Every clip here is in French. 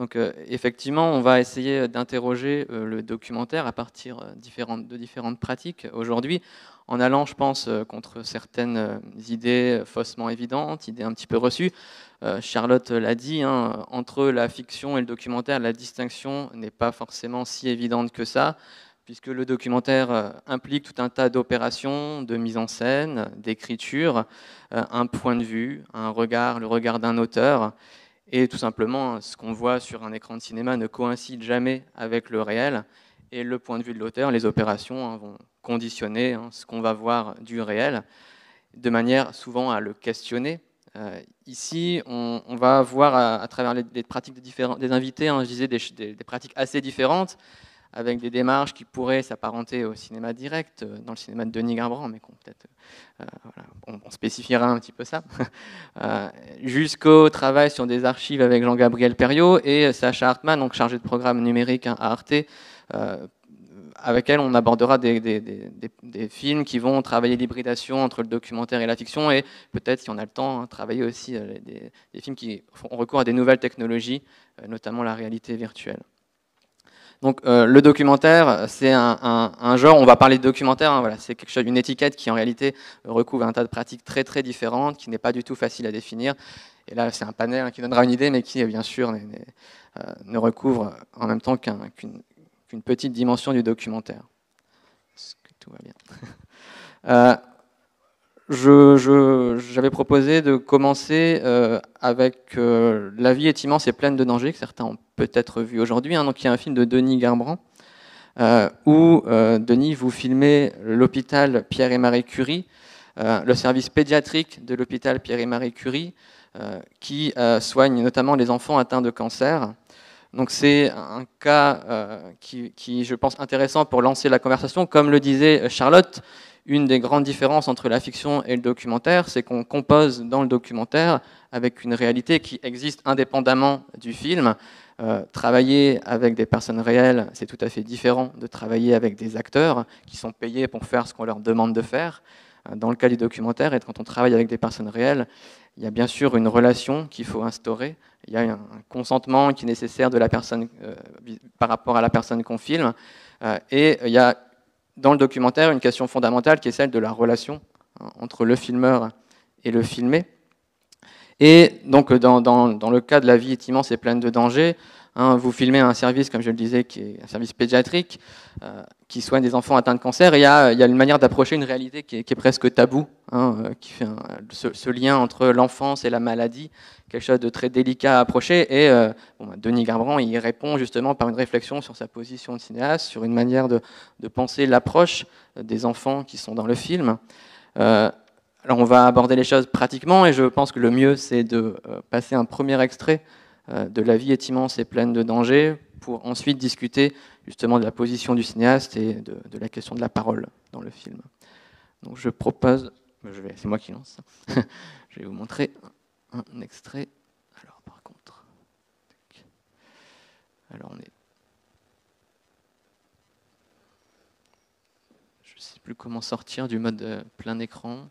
Donc effectivement, on va essayer d'interroger le documentaire à partir de différentes pratiques aujourd'hui, en allant, je pense, contre certaines idées faussement évidentes, idées un petit peu reçues. Charlotte l'a dit, hein, entre la fiction et le documentaire, la distinction n'est pas forcément si évidente que ça puisque le documentaire euh, implique tout un tas d'opérations, de mise en scène, d'écriture, euh, un point de vue, un regard, le regard d'un auteur. Et tout simplement, ce qu'on voit sur un écran de cinéma ne coïncide jamais avec le réel. Et le point de vue de l'auteur, les opérations hein, vont conditionner hein, ce qu'on va voir du réel, de manière souvent à le questionner. Euh, ici, on, va voir à, travers les, pratiques des, invités, hein, je disais, des pratiques assez différentes avec des démarches qui pourraient s'apparenter au cinéma direct, euh, dans le cinéma de Denis Garbrand, mais peut-être euh, on, spécifiera un petit peu ça, euh, jusqu'au travail sur des archives avec Jean-Gabriel Perriot et Sacha Hartmann, donc chargé de programme numérique à Arte, avec elle on abordera des, des, films qui vont travailler l'hybridation entre le documentaire et la fiction et peut-être, si on a le temps, hein, travailler aussi des, films qui ont recours à des nouvelles technologies, notamment la réalité virtuelle. Donc euh, le documentaire, c'est un, genre, on va parler de documentaire, hein, voilà, c'est quelque chose, une étiquette qui en réalité recouvre un tas de pratiques très très différentes, qui n'est pas du tout facile à définir. Et là, c'est un panel hein, qui donnera une idée, mais qui bien sûr euh, ne recouvre en même temps qu'une petite dimension du documentaire. Est-ce que tout va bien? Euh, j'avais proposé de commencer euh, avec euh, La vie est immense et pleine de dangers, que certains ont peut-être vu aujourd'hui. Hein. Donc, il y a un film de Denis Garbrand, euh, où Denis, vous filmez l'hôpital Pierre et Marie Curie, le service pédiatrique de l'hôpital Pierre et Marie Curie, qui soigne notamment les enfants atteints de cancer. Donc c'est un cas qui, qui, je pense, intéressant pour lancer la conversation. Comme le disait Charlotte, une des grandes différences entre la fiction et le documentaire, c'est qu'on compose dans le documentaire avec une réalité qui existe indépendamment du film. Euh, travailler avec des personnes réelles, c'est tout à fait différent de travailler avec des acteurs qui sont payés pour faire ce qu'on leur demande de faire. Euh, dans le cas du documentaire, et quand on travaille avec des personnes réelles, il y a bien sûr une relation qu'il faut instaurer. Il y a un consentement qui est nécessaire de la personne euh, par rapport à la personne qu'on filme. et il y a dans le documentaire une question fondamentale qui est celle de la relation hein, entre le filmeur et le filmé. Et donc dans, dans, le cas de La vie est immense et pleine de dangers, hein, vous filmez un service, comme je le disais, qui est un service pédiatrique, euh, qui soigne des enfants atteints de cancer, il y a, une manière d'approcher une réalité qui est, presque tabou, hein, euh, qui fait ce, lien entre l'enfance et la maladie, quelque chose de très délicat à approcher. Et euh, bah, Denis Garbrand, il répond justement par une réflexion sur sa position de cinéaste, sur une manière de, penser l'approche des enfants qui sont dans le film. Alors on va aborder les choses pratiquement et je pense que le mieux c'est de passer un premier extrait de La vie est immense et pleine de dangers pour ensuite discuter justement de la position du cinéaste et de, la question de la parole dans le film. Donc je propose, c'est moi qui lance, je vais vous montrer un, extrait. Alors par contre, alors on est je ne sais plus comment sortir du mode euh, plein écran.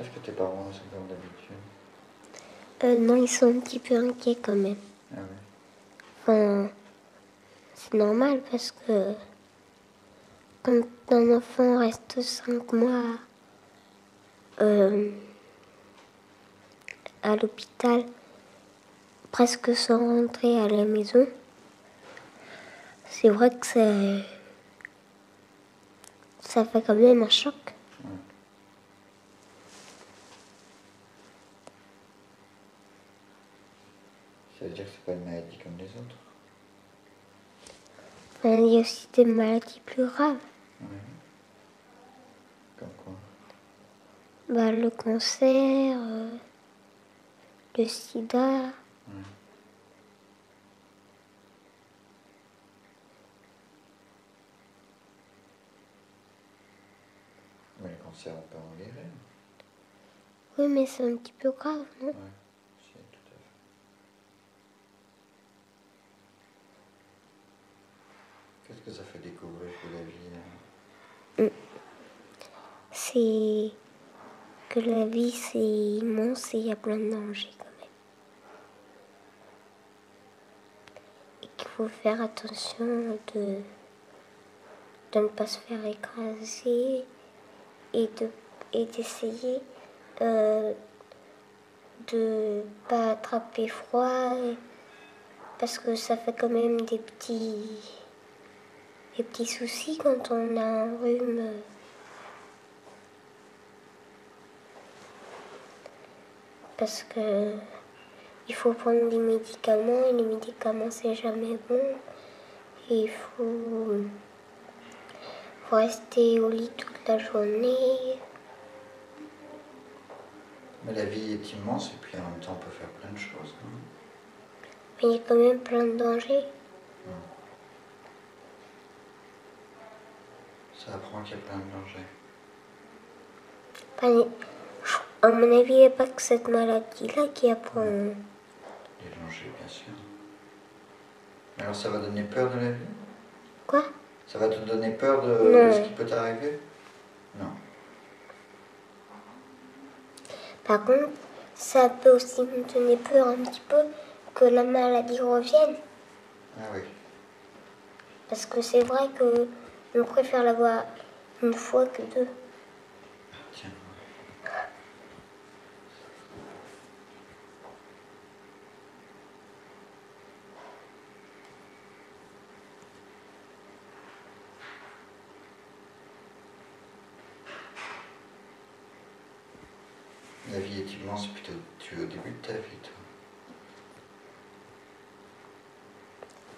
Est-ce que tes parents sont comme d'habitude euh, Non, ils sont un petit peu inquiets quand même. Ah Enfin, c'est normal parce que quand un enfant reste cinq mois euh, à l'hôpital, presque sans rentrer à la maison, c'est vrai que ça fait quand même un choc. c'est pas une maladie comme les autres. Bah, il y a aussi des maladies plus graves. Comme quoi bah, Le cancer, euh, le sida. Ouais. Mais le cancer, on peut en guérir. Oui, mais c'est un petit peu grave, non? Qu'est-ce que ça fait découvrir de la vie hein C'est que la vie, c'est immense et il y a plein de dangers quand même. Et qu'il faut faire attention de, de ne pas se faire écraser et de et d'essayer euh, de pas attraper froid parce que ça fait quand même des petits des petits soucis quand on a un rhume. Parce que il faut prendre des médicaments et les médicaments c'est jamais bon. Et il faut, faut rester au lit toute la journée. Mais la vie est immense et puis en même temps on peut faire plein de choses. hein. Mais il y a quand même plein de dangers. Ça apprend qu'il y a plein de dangers. Je- à mon avis, il n'y a pas que cette maladie-là qui apprend. Les dangers, bien sûr. Alors ça va donner peur de la vie? Quoi? Ça va te donner peur de, de ce qui peut t'arriver? Non. Par contre, ça peut aussi me donner peur un petit peu que la maladie revienne. Ah oui. Parce que c'est vrai que on préfère l'avoir une fois que deux. Tiens. La vie est immense t'es- tu es au début de ta vie, toi.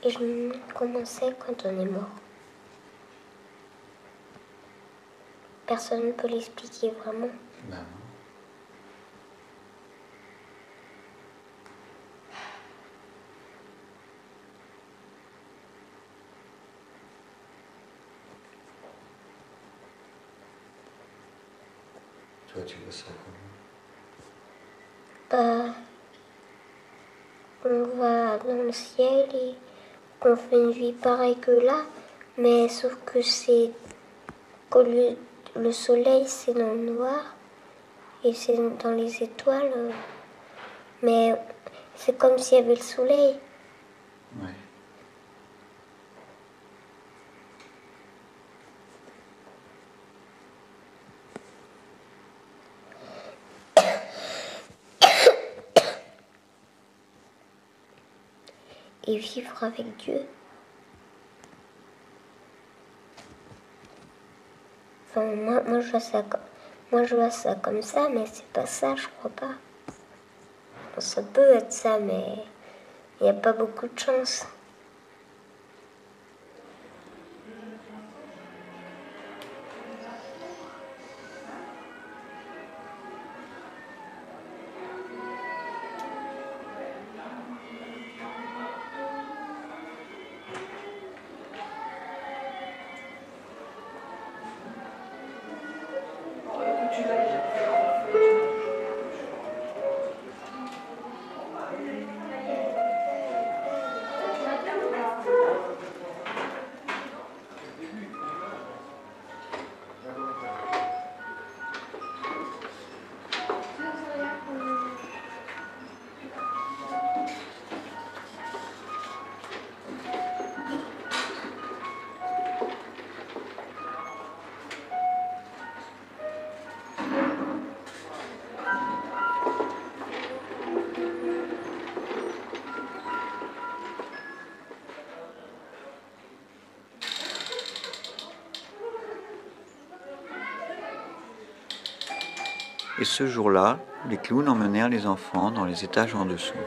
Et je me demande comment c'est quand on est mort. Personne ne peut l'expliquer vraiment. Ben non. Toi, tu vois ça comment? Euh, on va dans le ciel et qu'on fait une vie pareille que là, mais sauf que c'est qu'au lieu le soleil c'est dans le noir et c'est dans les étoiles, mais c'est comme s'il y avait le soleil. Et vivre avec Dieu. Moi, je vois ça comme, ça mais c'est pas ça, je crois pas. Ça peut être ça, mais il n'y a pas beaucoup de chance. Ce jour-là, les clowns emmenèrent les enfants dans les étages en dessous.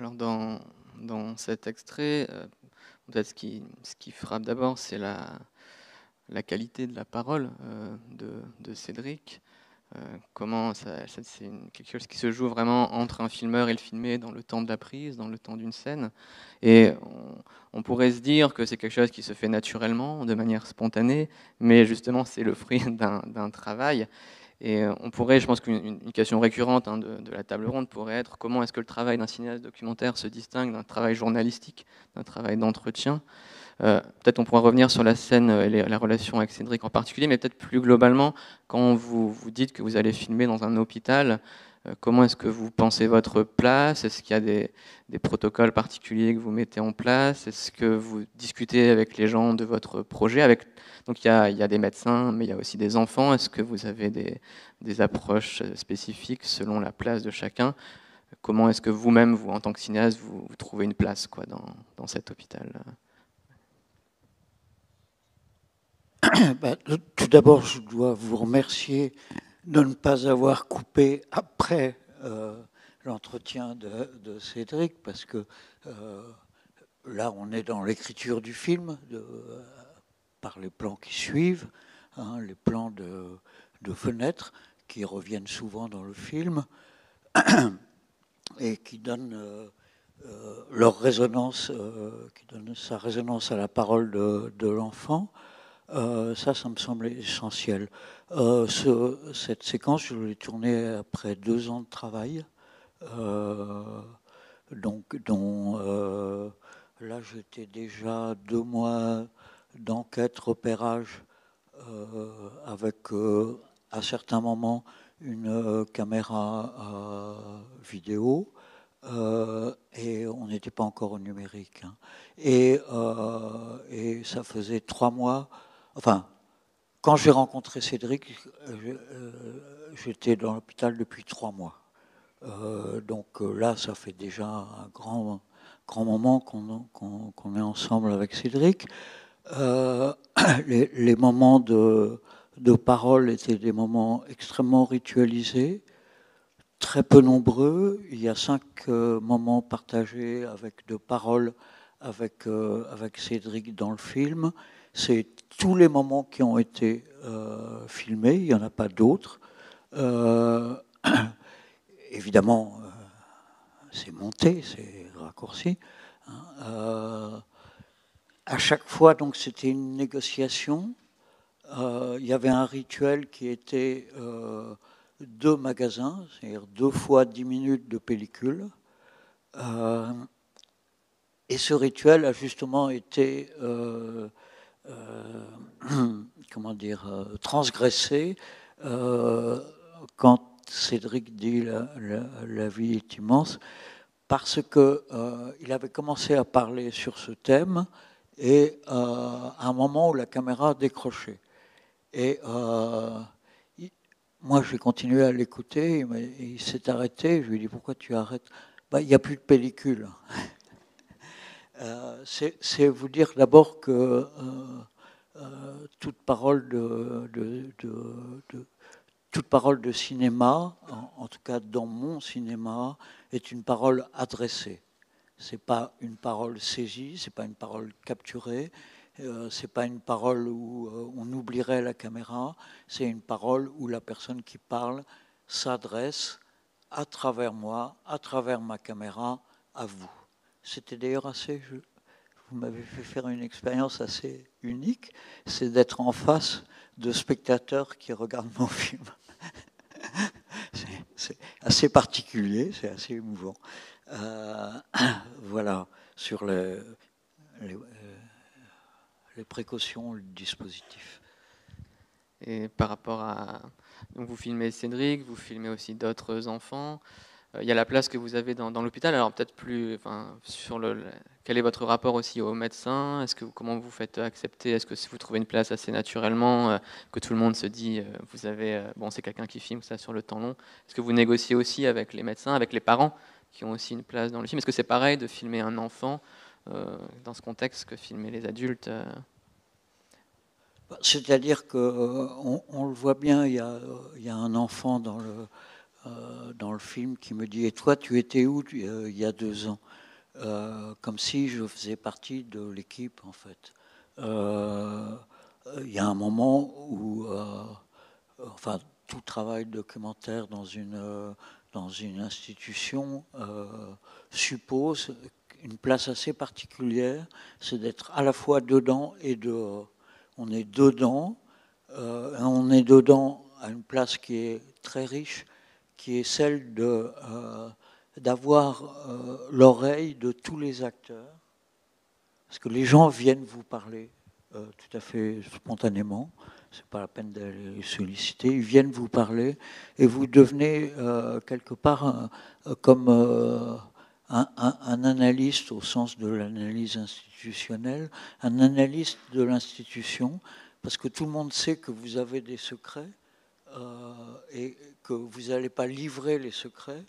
Dans cet extrait, peut-être ce qui, ce qui frappe d'abord, c'est la, la qualité de la parole de, de, Cédric. comment ça, c'est quelque chose qui se joue vraiment entre un filmeur et le filmé dans le temps de la prise, dans le temps d'une scène. Et on, on, pourrait se dire que c'est quelque chose qui se fait naturellement, de manière spontanée, mais justement c'est le fruit d'un travail. Et euh, on pourrait, je pense qu'une question récurrente hein, de, la table ronde pourrait être comment est-ce que le travail d'un cinéaste documentaire se distingue d'un travail journalistique, d'un travail d'entretien? Euh, peut-être on pourra revenir sur la scène et la relation avec Cédric en particulier, mais peut-être plus globalement, quand vous vous dites que vous allez filmer dans un hôpital, euh, comment est-ce que vous pensez votre place? Est-ce qu'il y a des, protocoles particuliers que vous mettez en place? Est-ce que vous discutez avec les gens de votre projet? Donc il y, a, des médecins, mais il y a aussi des enfants. Est-ce que vous avez des, approches spécifiques selon la place de chacun? Comment est-ce que vous-même, vous, en tant que cinéaste, vous, trouvez une place dans cet hôpital bah, Tout d'abord, je dois vous remercier de ne pas avoir coupé après euh, l'entretien de, Cédric, parce que euh, là, on est dans l'écriture du film, de, par les plans qui suivent, hein, les plans de, fenêtres qui reviennent souvent dans le film et qui donnent euh, leur résonance, qui donnent sa résonance à la parole de l'enfant. Euh, ça, ça me semblait essentiel. Euh, cette séquence, je l'ai tournée après deux ans de travail. Euh, donc, là, j'étais déjà deux mois d'enquête, repérage, avec à certains moments une caméra vidéo. et on n'était pas encore au numérique. Hein. Et, ça faisait trois mois Enfin, quand j'ai rencontré Cédric, euh, j'étais dans l'hôpital depuis trois mois. Euh, donc euh, là, ça fait déjà un grand, grand moment qu'on est ensemble avec Cédric. les, moments de, parole étaient des moments extrêmement ritualisés, très peu nombreux. Il y a cinq moments partagés avec de paroles avec, avec Cédric dans le film. C'est tous les moments qui ont été euh, filmés, il n'y en a pas d'autres. Euh, évidemment, euh, c'est monté, c'est raccourci. Hein. à chaque fois, donc, c'était une négociation. il y avait un rituel qui était deux magasins, c'est-à-dire deux fois dix minutes de pellicule. et ce rituel a justement été comment dire, euh, transgressé euh, quand Cédric dit la, vie est immense, parce qu'il avait commencé à parler sur ce thème et à un moment où la caméra a décroché. Et moi, j'ai continué à l'écouter, il, s'est arrêté, je lui ai dit pourquoi tu arrêtes? Bah, Il n'y a plus de pellicule. Euh, c'est vous dire d'abord que euh, euh, toute parole de, toute parole de cinéma, en, tout cas dans mon cinéma, est une parole adressée. C'est pas une parole saisie, c'est pas une parole capturée, euh, c'est pas une parole où on oublierait la caméra, c'est une parole où la personne qui parle s'adresse à travers moi, à travers ma caméra, à vous. C'était d'ailleurs assez. vous m'avez fait faire une expérience assez unique, c'est d'être en face de spectateurs qui regardent mon film. c'est assez particulier, c'est assez émouvant. Euh, voilà, sur euh, les, précautions, le dispositif. Et par rapport à. Vous filmez Cédric, vous filmez aussi d'autres enfants. Euh, il y a la place que vous avez dans, l'hôpital. Alors peut-être plus, enfin, sur le, quel est votre rapport aussi aux médecins comment vous faites accepter? Est-ce que si vous trouvez une place assez naturellement, euh, que tout le monde se dit, euh, vous avez, bon, c'est quelqu'un qui filme ça sur le temps long. Est-ce que vous négociez aussi avec les médecins, avec les parents qui ont aussi une place dans le film? Est-ce que c'est pareil de filmer un enfant dans ce contexte que filmer les adultes C'est-à-dire que on, le voit bien, il y, a, un enfant dans le dans le film qui me dit Et toi, tu étais où euh, il y a deux ans? Comme si je faisais partie de l'équipe en fait. Il y a un moment où, enfin, tout travail documentaire dans une, dans une institution suppose une place assez particulière, c'est d'être à la fois dedans et dehors. On est dedans, euh, on est dedans à une place qui est très riche, qui est celle euh, d'avoir euh, l'oreille de tous les acteurs, parce que les gens viennent vous parler tout à fait spontanément. C'est pas la peine d'aller les solliciter. Ils viennent vous parler et vous devenez quelque part comme un, analyste au sens de l'analyse institutionnelle, un analyste de l'institution, parce que tout le monde sait que vous avez des secrets euh, et que vous n'allez pas livrer les secrets,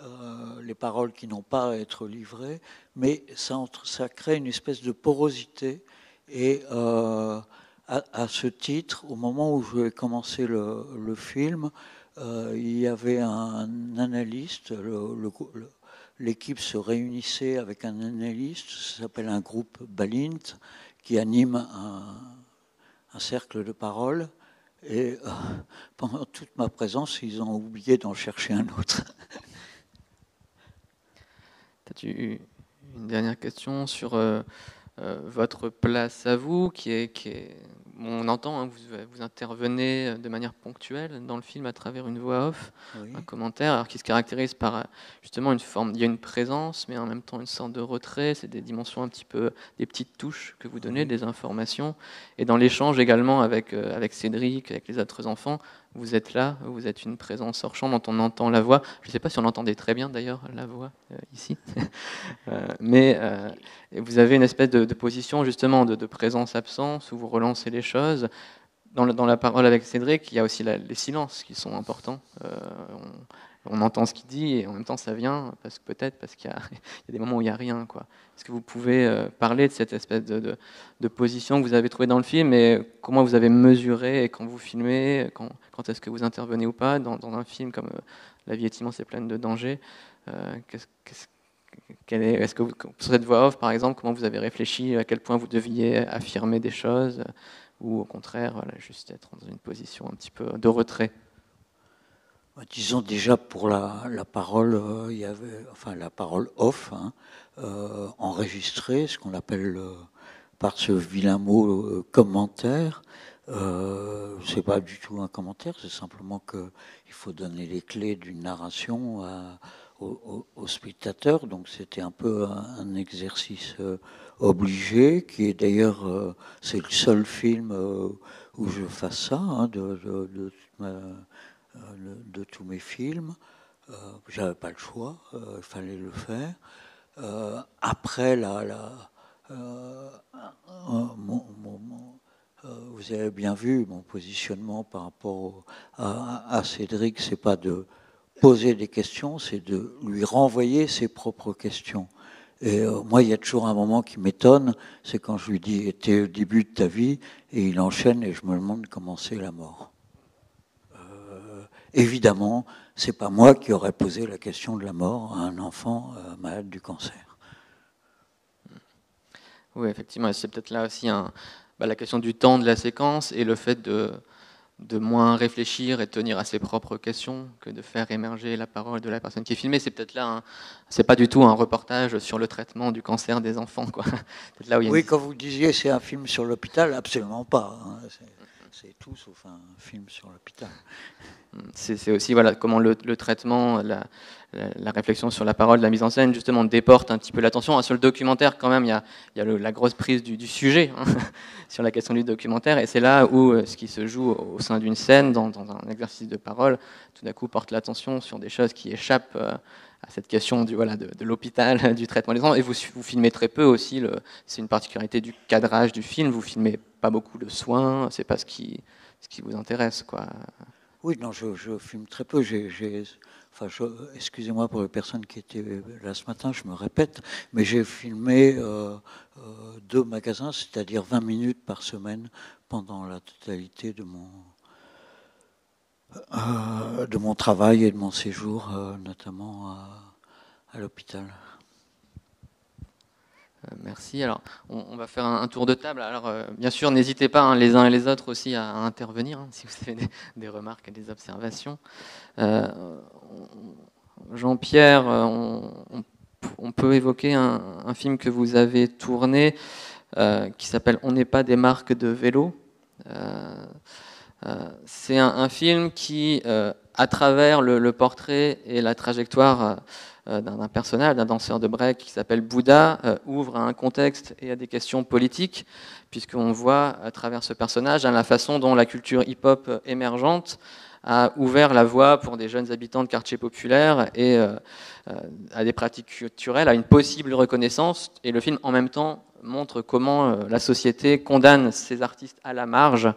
euh, les paroles qui n'ont pas à être livrées, mais ça, crée une espèce de porosité. Et euh, à, ce titre, au moment où je vais commencer le, film, il y avait un analyste, l'équipe se réunissait avec un analyste, ça s'appelle un groupe Balint, qui anime un, cercle de parole. Et euh, pendant toute ma présence, ils ont oublié d'en chercher un autre. As-tu une dernière question sur euh, euh, votre place à vous, qui est, qui est on entend, hein, vous, vous, intervenez de manière ponctuelle dans le film à travers une voix off, un commentaire, alors qui se caractérise par justement une forme, il y a une présence, mais en même temps une sorte de retrait, c'est des dimensions un petit peu, des petites touches que vous donnez, des informations, et dans l'échange également avec, euh, avec Cédric, avec les autres enfants, vous êtes là, vous êtes une présence hors champ dont on entend la voix. Je ne sais pas si on entendait très bien d'ailleurs la voix euh, ici, euh, mais euh, vous avez une espèce de, position justement de, présence-absence où vous relancez les choses. Dans, la parole avec Cédric, il y a aussi les silences qui sont importants. Entend ce qu'il dit et en même temps ça vient, parce que peut-être parce qu'il y, a des moments où il n'y a rien. Est-ce que vous pouvez parler de cette espèce de, position que vous avez trouvée dans le film et comment vous avez mesuré quand vous filmez, quand, est-ce que vous intervenez ou pas dans, un film comme euh, La vie est immense et pleine de dangers. Euh, est-ce que sur cette voix off, par exemple, comment vous avez réfléchi à quel point vous deviez affirmer des choses ou au contraire, juste être dans une position un petit peu de retrait? Disons déjà pour la, parole, euh, enfin la parole off, hein, enregistrée, ce qu'on appelle par ce vilain mot commentaire. Euh, c'est pas du tout un commentaire, c'est simplement qu'il faut donner les clés d'une narration au, spectateur. Donc c'était un peu un, exercice euh, obligé, qui est d'ailleurs, euh, c'est le seul film euh, où je fasse ça, hein, tous mes films. J'avais pas le choix, il fallait le faire. après la, mon, euh, vous avez bien vu mon positionnement par rapport à, à Cédric, c'est pas de poser des questions, c'est de lui renvoyer ses propres questions. Et euh, moi, il y a toujours un moment qui m'étonne, c'est quand je lui dis "T'es au début de ta vie" et il enchaîne et je me demande comment c'est la mort. Euh, évidemment, c'est pas moi qui aurais posé la question de la mort à un enfant malade du cancer. Oui, effectivement, c'est peut-être là aussi un, bah, la question du temps de la séquence et le fait de, de moins réfléchir et tenir à ses propres questions que de faire émerger la parole de la personne qui est filmée. C'est peut-être là, c'est pas du tout un reportage sur le traitement du cancer des enfants. Quoi. Là où oui, quand vous disiez c'est un film sur l'hôpital, absolument pas. Hein. C'est tout sauf un film sur l'hôpital. C'est aussi voilà, comment le, traitement, la, réflexion sur la parole, la mise en scène, justement, déporte un petit peu l'attention. Sur le documentaire, quand même, il y a, il y a la grosse prise du, sujet hein, sur la question du documentaire. Et c'est là où euh, ce qui se joue au sein d'une scène, dans, un exercice de parole, tout d'un coup porte l'attention sur des choses qui échappent euh, à cette question du, voilà, de, l'hôpital, du traitement des enfants. Et vous, vous filmez très peu aussi. C'est une particularité du cadrage du film. Vous filmez pas beaucoup de soins. C'est pas ce qui, ce qui vous intéresse, quoi. Oui, non, je, filme très peu. enfin, excusez-moi pour les personnes qui étaient là ce matin, je me répète, mais j'ai filmé euh, euh, deux magasins, c'est-à-dire 20 minutes par semaine pendant la totalité de mon, euh, de mon travail et de mon séjour, notamment à, à l'hôpital. merci. Alors, on, va faire un, tour de table. Alors, bien sûr, n'hésitez pas hein, les uns et les autres aussi à, intervenir hein, si vous avez des, remarques et des observations. Jean-Pierre, on, peut évoquer un, film que vous avez tourné qui s'appelle On n'est pas des marques de vélo. C'est un, film qui, à travers le, portrait et la trajectoire euh, d'un personnage, d'un danseur de break qui s'appelle Bouddha, euh, ouvre à un contexte et à des questions politiques, puisqu'on voit à travers ce personnage la façon dont la culture hip-hop émergente a ouvert la voie pour des jeunes habitants de quartiers populaires et euh, à des pratiques culturelles, à une possible reconnaissance. Et le film, en même temps, montre comment la société condamne ces artistes à la marge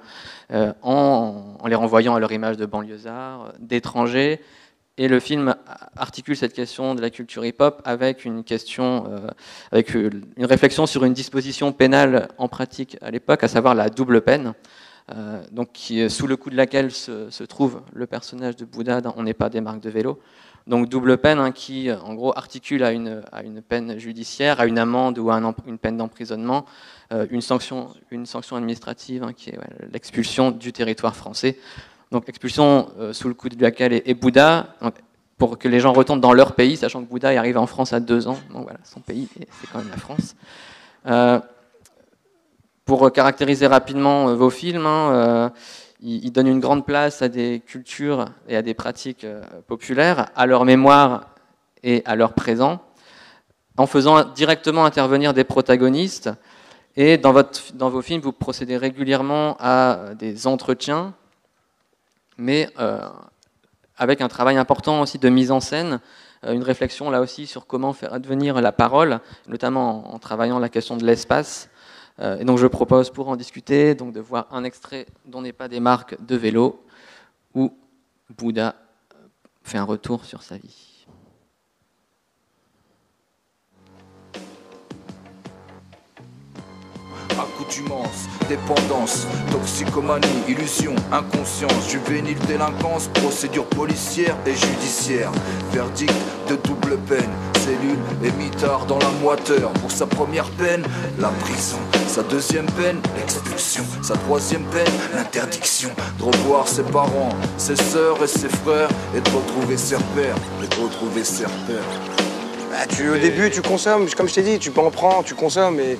en, les renvoyant à leur image de banlieusards, d'étrangers, et le film articule cette question de la culture hip-hop avec une question, euh, avec euh, une réflexion sur une disposition pénale en pratique à l'époque, à savoir la double peine, euh, donc sous le coup de laquelle se, trouve le personnage de Bouddha On n'est pas des marques de vélo. Donc double peine hein, qui, en gros, articule à une, peine judiciaire, à une amende ou à une peine d'emprisonnement, une, sanction, une sanction administrative hein, qui est l'expulsion du territoire français. Donc expulsion euh, sous le coup de laquelle est, Bouddha, pour que les gens retournent dans leur pays, sachant que Bouddha est arrivé en France à deux ans. Donc voilà, son pays, c'est quand même la France. Euh, pour caractériser rapidement euh, vos films, hein, il, donne une grande place à des cultures et à des pratiques populaires, à leur mémoire et à leur présent, en faisant directement intervenir des protagonistes. Et dans, votre, vos films, vous procédez régulièrement à des entretiens mais euh, avec un travail important aussi de mise en scène, euh, une réflexion là aussi sur comment faire advenir la parole, notamment en, travaillant la question de l'espace. Euh, et donc je propose pour en discuter donc de voir un extrait dont n'est pas des marques de vélo où Bouddha fait un retour sur sa vie. Accoutumance, dépendance, toxicomanie, illusion, inconscience, juvénile délinquance, procédure policière et judiciaire, verdict de double peine, cellule et mitard dans la moiteur. Pour sa première peine, la prison. Sa deuxième peine, l'expulsion. Sa troisième peine, l'interdiction de revoir ses parents, ses sœurs et ses frères et de retrouver ses repères, et de retrouver ses repères. Bah, tu, au début, tu consommes, comme je t'ai dit, tu en prendre, tu consommes, et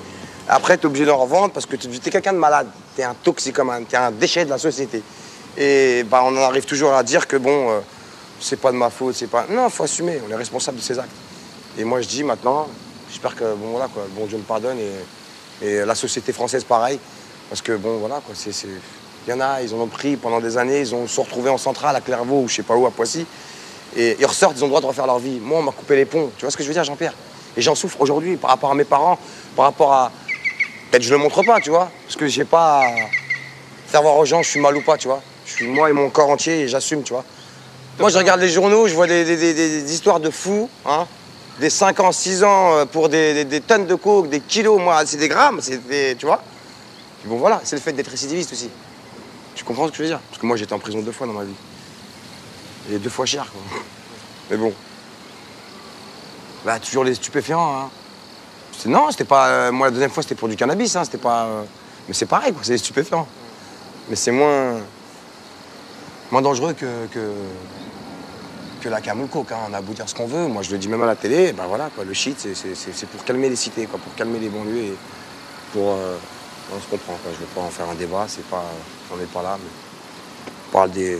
après, tu es obligé de revendre parce que tu es quelqu'un de malade. Tu es un toxicomane, tu es un déchet de la société. Et bah, on en arrive toujours à dire que bon, euh, c'est pas de ma faute, c'est pas. Non, faut assumer, on est responsable de ses actes. Et moi, je dis maintenant, j'espère que bon, voilà, quoi, bon Dieu me pardonne et, et, la société française pareil. Parce que bon, voilà, quoi, c'est. Il y en a, ils en ont pris pendant des années, ils ont se retrouvés en centrale à Clairvaux ou je sais pas où, à Poissy. Et ils ressortent, ils ont le droit de refaire leur vie. Moi, on m'a coupé les ponts. Tu vois ce que je veux dire, Jean-Pierre? Et j'en souffre aujourd'hui par rapport à mes parents, par rapport à, Peut-être je le montre pas, tu vois, parce que j'ai pas à faire voir aux gens je suis mal ou pas, tu vois. Je suis moi et mon corps entier et j'assume, tu vois. Moi, je regarde les journaux, je vois des, histoires de fous, hein. Des 5 ans, 6 ans euh, pour des, tonnes de coke, des kilos, moi, c'est des grammes, c'est des, tu vois. bon, voilà, c'est le fait d'être récidiviste aussi. Tu comprends ce que je veux dire? Parce que moi, j'étais en prison deux fois dans ma vie. Et deux fois cher, quoi. Mais bon. Bah, toujours les stupéfiants, hein. Non, c'était pas. Euh, moi, la deuxième fois, c'était pour du cannabis, hein, c'était pas. Euh, mais c'est pareil, quoi, c'est stupéfiant. Mais c'est moins. moins dangereux que. que, que la cam hein. On a beau dire ce qu'on veut. Moi, je le dis même à la télé, ben voilà, quoi, le shit, c'est pour calmer les cités, quoi, pour calmer les banlieues et pour. Euh, on se comprend, quoi. Je veux pas en faire un débat, c'est pas. On n'est pas là, mais. On parle des,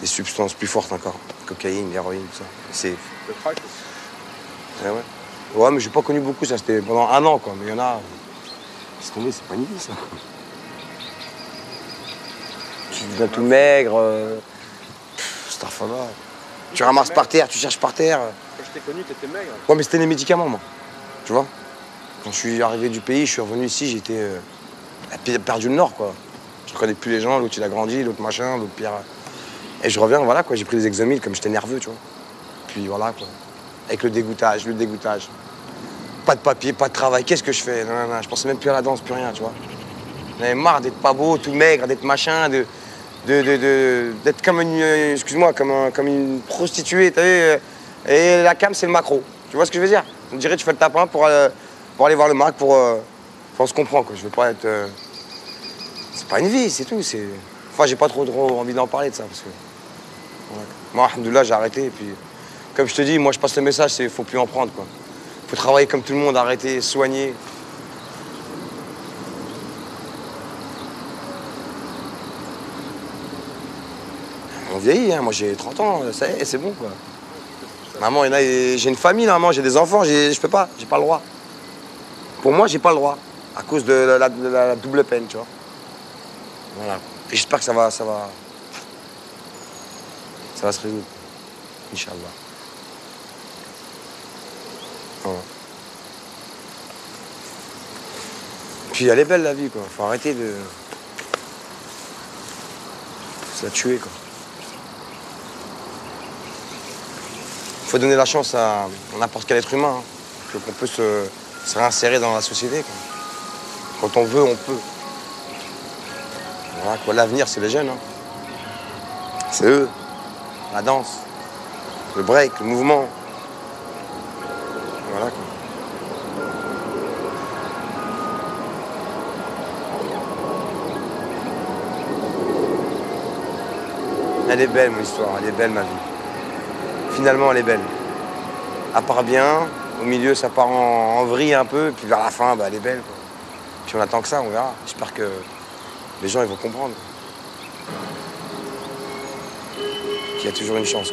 des substances plus fortes encore. Cocaïne, héroïne, tout ça. C'est. Le crack aussi. ouais. Ouais, mais j'ai pas connu beaucoup, ça c'était pendant un an, quoi. Mais il y en a. C'est tombé, c'est pas une vie, ça. Tu deviens tout maigre. Euh... Tu ramasses par terre, tu cherches par terre. Quand je t'ai connu, t'étais maigre. Ouais, mais c'était les médicaments, moi. Tu vois? Quand je suis arrivé du pays, je suis revenu ici, j'étais euh, perdu le nord, quoi. Je connais plus les gens, l'autre il a grandi, l'autre machin, l'autre pire. Et je reviens, voilà, quoi. J'ai pris des examines comme j'étais nerveux, tu vois. Puis voilà, quoi avec le dégoûtage, le dégoûtage. Pas de papier, pas de travail, qu'est-ce que je fais? Non, non, Je pensais même plus à la danse, plus rien, tu vois. J'en avais marre d'être pas beau, tout maigre, d'être machin, de, d'être comme une, excuse-moi, comme, comme une prostituée, tu euh, Et la cam, c'est le macro. Tu vois ce que je veux dire? On dirait que tu fais le tapin pour, euh, pour aller voir le Mac, pour. Euh, on se comprend, quoi. Je veux pas être. Euh, c'est pas une vie, c'est tout. C'est... Enfin, j'ai pas trop, trop envie d'en parler de ça. Parce que. Moi, Alhamdoulilah, j'ai arrêté. Et puis, comme je te dis, moi, je passe le message c'est faut plus en prendre, quoi. Faut travailler comme tout le monde, arrêter, soigner. On vieillit, hein. moi j'ai 30 ans, ça y est, c'est bon quoi. Maman, j'ai une famille, maman, j'ai des enfants, je peux pas, j'ai pas le droit. Pour moi, j'ai pas le droit, à cause de la, double peine, tu vois. Voilà. J'espère que ça va, ça va, ça va se résoudre, Inch'Allah. Puis elle est belle la vie, quoi. Faut arrêter de. Se la tuer, quoi. faut donner la chance à n'importe quel être humain, hein, qu'on peut se, réinsérer dans la société. Quand on veut, on peut. Voilà, quoi. L'avenir, c'est les jeunes. Hein. C'est eux. La danse, le break, le mouvement. Elle est belle, mon histoire. Elle est belle, ma vie finalement, elle est belle. À part bien, au milieu, ça part en, vrille un peu, puis vers la fin, bah, elle est belle. Puis on attend que ça, on verra. J'espère que les gens vont comprendre. Qu'il y a toujours une chance.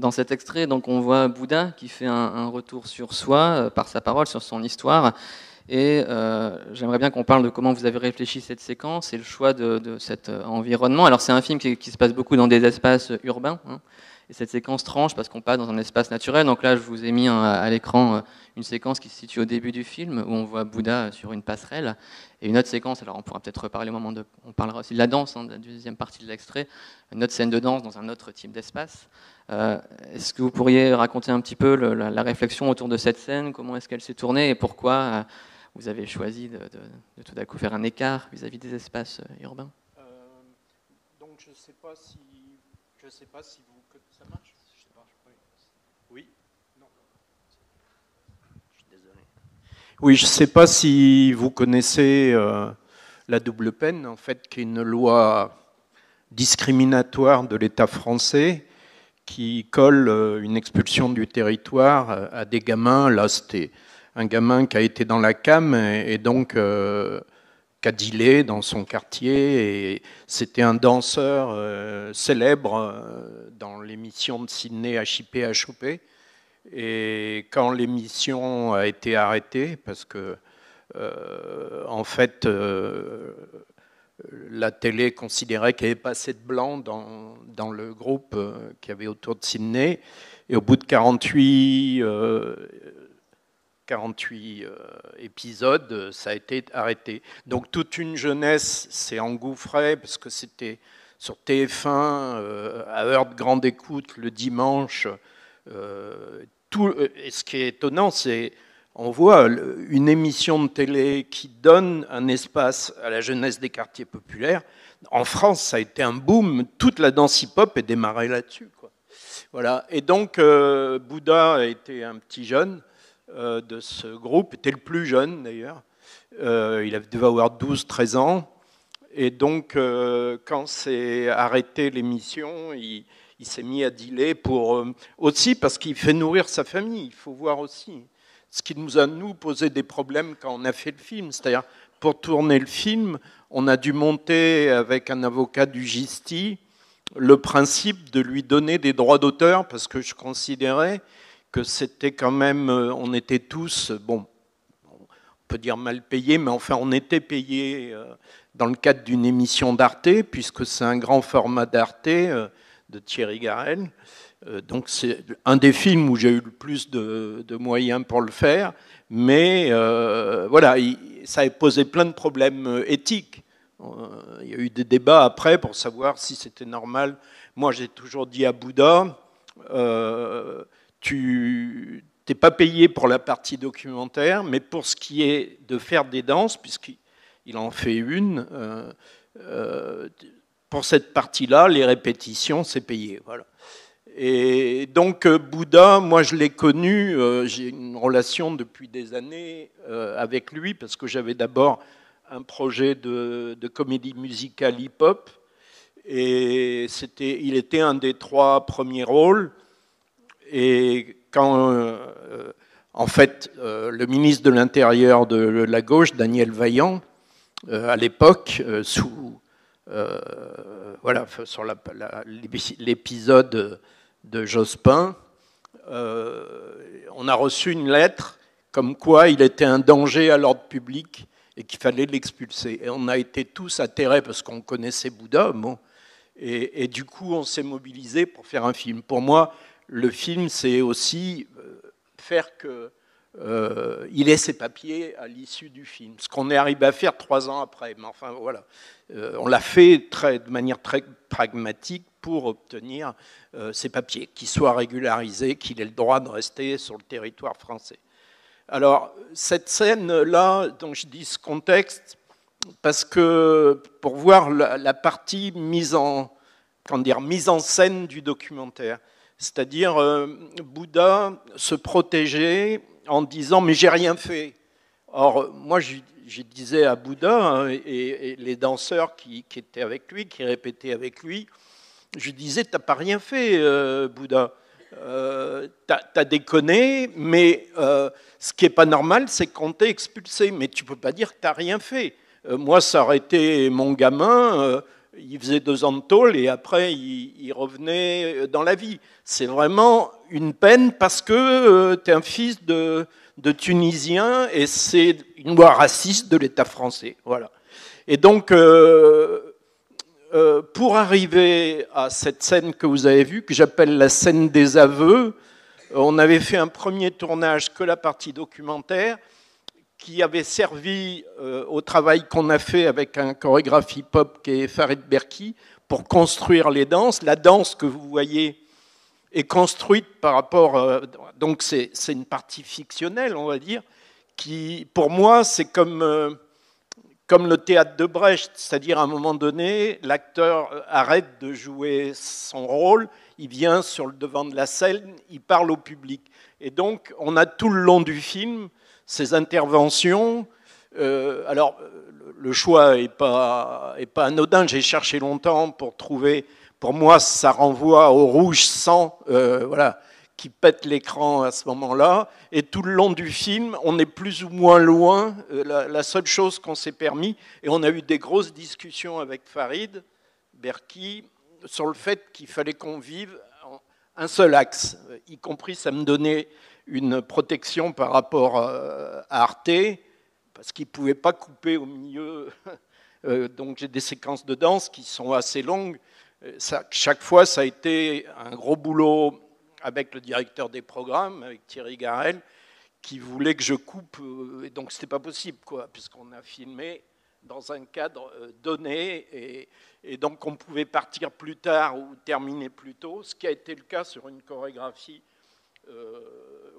Dans cet extrait, donc, on voit Bouddha qui fait un, retour sur soi, par sa parole, sur son histoire. Et j'aimerais bien qu'on parle de comment vous avez réfléchi cette séquence et le choix de, cet environnement. Alors, c'est un film qui, se passe beaucoup dans des espaces urbains. Hein. Et cette séquence tranche parce qu'on passe dans un espace naturel. Donc là, je vous ai mis à l'écran euh, une séquence qui se situe au début du film où on voit Bouddha sur une passerelle. Et une autre séquence, alors on pourra peut-être reparler au moment de. On parlera aussi de la danse, hein, de la deuxième partie de l'extrait. Une autre scène de danse dans un autre type d'espace. Euh, est-ce que vous pourriez raconter un petit peu la, réflexion autour de cette scène Comment est-ce qu'elle s'est tournée et pourquoi euh, vous avez choisi de, tout d'un coup faire un écart vis-à-vis des espaces urbains? Donc je ne sais pas si. Je sais pas si vous ça marche? Oui Non. Je suis désolé. Oui, je ne sais pas si vous connaissez euh, la double peine, en fait, qui est une loi discriminatoire de l'État français qui colle euh, une expulsion du territoire euh, à des gamins. Là, c'était un gamin qui a été dans la cam et, donc Cadillé dans son quartier et c'était un danseur euh, célèbre euh, dans l'émission de Sydney HIP Et quand l'émission a été arrêtée, parce que euh, en fait la télé considérait qu'il n'y avait pas assez de blancs dans, dans le groupe qu'il y avait autour de Sydney, et au bout de 48 48 euh, épisodes, ça a été arrêté. Donc toute une jeunesse s'est engouffrée parce que c'était sur TF1 euh, à heure de grande écoute le dimanche. Euh, tout, et ce qui est étonnant, c'est on voit une émission de télé qui donne un espace à la jeunesse des quartiers populaires. En France, ça a été un boom. Toute la danse hip-hop est démarrée là-dessus. Voilà. Et donc, Bouddha a été un petit jeune euh, de ce groupe, était le plus jeune d'ailleurs. Euh, il devait avoir 12-13 ans. Et donc, euh, quand s'est arrêté l'émission, il, s'est mis à dealer pour aussi parce qu'il fait nourrir sa famille. Il faut voir aussi ce qui nous a nous posé des problèmes quand on a fait le film. C'est-à-dire, pour tourner le film, on a dû monter avec un avocat du Gisti le principe de lui donner des droits d'auteur parce que je considérais que c'était quand même, euh, on était tous, bon, on peut dire mal payés, mais enfin on était payés euh, dans le cadre d'une émission d'Arte, puisque c'est un grand format d'Arte euh, de Thierry Garel. Donc c'est un des films où j'ai eu le plus de, moyens pour le faire, mais voilà, ça a posé plein de problèmes éthiques. Il y a eu des débats après pour savoir si c'était normal. Moi, j'ai toujours dit à Bouddha, tu n'es pas payé pour la partie documentaire, mais pour ce qui est de faire des danses, puisqu'il en fait une, euh, euh, pour cette partie-là, les répétitions, c'est payé. Voilà. Et donc euh, Bouddha, moi je l'ai connu, j'ai une relation depuis des années avec lui, parce que j'avais d'abord un projet de, comédie musicale hip-hop, et c'était, il était un des trois premiers rôles. Et quand, euh, en fait, euh, le ministre de l'Intérieur de la gauche, Daniel Vaillant, euh, à l'époque, sous voilà, sur l'épisode de Jospin, on a reçu une lettre comme quoi il était un danger à l'ordre public et qu'il fallait l'expulser. Et on a été tous atterrés parce qu'on connaissait Bouddha, bon, et, et, du coup on s'est mobilisé pour faire un film. Pour moi, le film, c'est aussi euh, faire qu'il euh, ait ses papiers à l'issue du film. Ce qu'on est arrivé à faire trois ans après. Mais enfin, voilà. Euh, on l'a fait de manière très pragmatique pour obtenir ses papiers, qu'il soit régularisé, qu'il ait le droit de rester sur le territoire français. Alors, cette scène-là, dont je dis ce contexte, parce que pour voir la, partie mise en, dire, mise en scène du documentaire, c'est-à-dire, euh, Bouddha se protégeait en disant Mais j'ai rien fait. Or, moi, je, disais à Bouddha hein, et, les danseurs qui, étaient avec lui, qui répétaient avec lui, je disais T'as pas rien fait, euh, Bouddha. Euh, t'as as déconné, mais ce qui n'est pas normal, c'est qu'on t'ait expulsé. Mais tu peux pas dire que t'as rien fait. moi, ça aurait été mon gamin il faisait deux ans de tôle et après il, revenait dans la vie. C'est vraiment une peine parce que tu es un fils de, Tunisien et c'est une loi raciste de l'État français. Voilà. Et donc, pour arriver à cette scène que vous avez vue, que j'appelle la scène des aveux, on avait fait un premier tournage que la partie documentaire qui avait servi euh, au travail qu'on a fait avec un chorégraphe hip-hop qui est Farid Berki pour construire les danses. La danse que vous voyez est construite par rapport. Euh, donc c'est une partie fictionnelle, on va dire, qui pour moi c'est comme, euh, comme le théâtre de Brecht, c'est-à-dire à un moment donné, l'acteur arrête de jouer son rôle, il vient sur le devant de la scène, il parle au public. Et donc on a tout le long du film ces interventions. Euh, alors, le choix n'est pas, anodin. J'ai cherché longtemps pour trouver. Pour moi, ça renvoie au rouge sang, euh, voilà, qui pète l'écran à ce moment-là. Et tout le long du film, on est plus ou moins loin. Euh, la, la, seule chose qu'on s'est permis, et on a eu des grosses discussions avec Farid Berki sur le fait qu'il fallait qu'on vive un seul axe, y compris ça me donnait une protection par rapport euh, à Arte, parce qu'ils ne pouvaient pas couper au milieu. Euh, donc j'ai des séquences de danse qui sont assez longues. Euh, chaque fois, ça a été un gros boulot avec le directeur des programmes, avec Thierry Garel, qui voulait que je coupe. Et donc c'était pas possible, quoi, puisqu'on a filmé dans un cadre donné, et, et, donc on pouvait partir plus tard ou terminer plus tôt, ce qui a été le cas sur une chorégraphie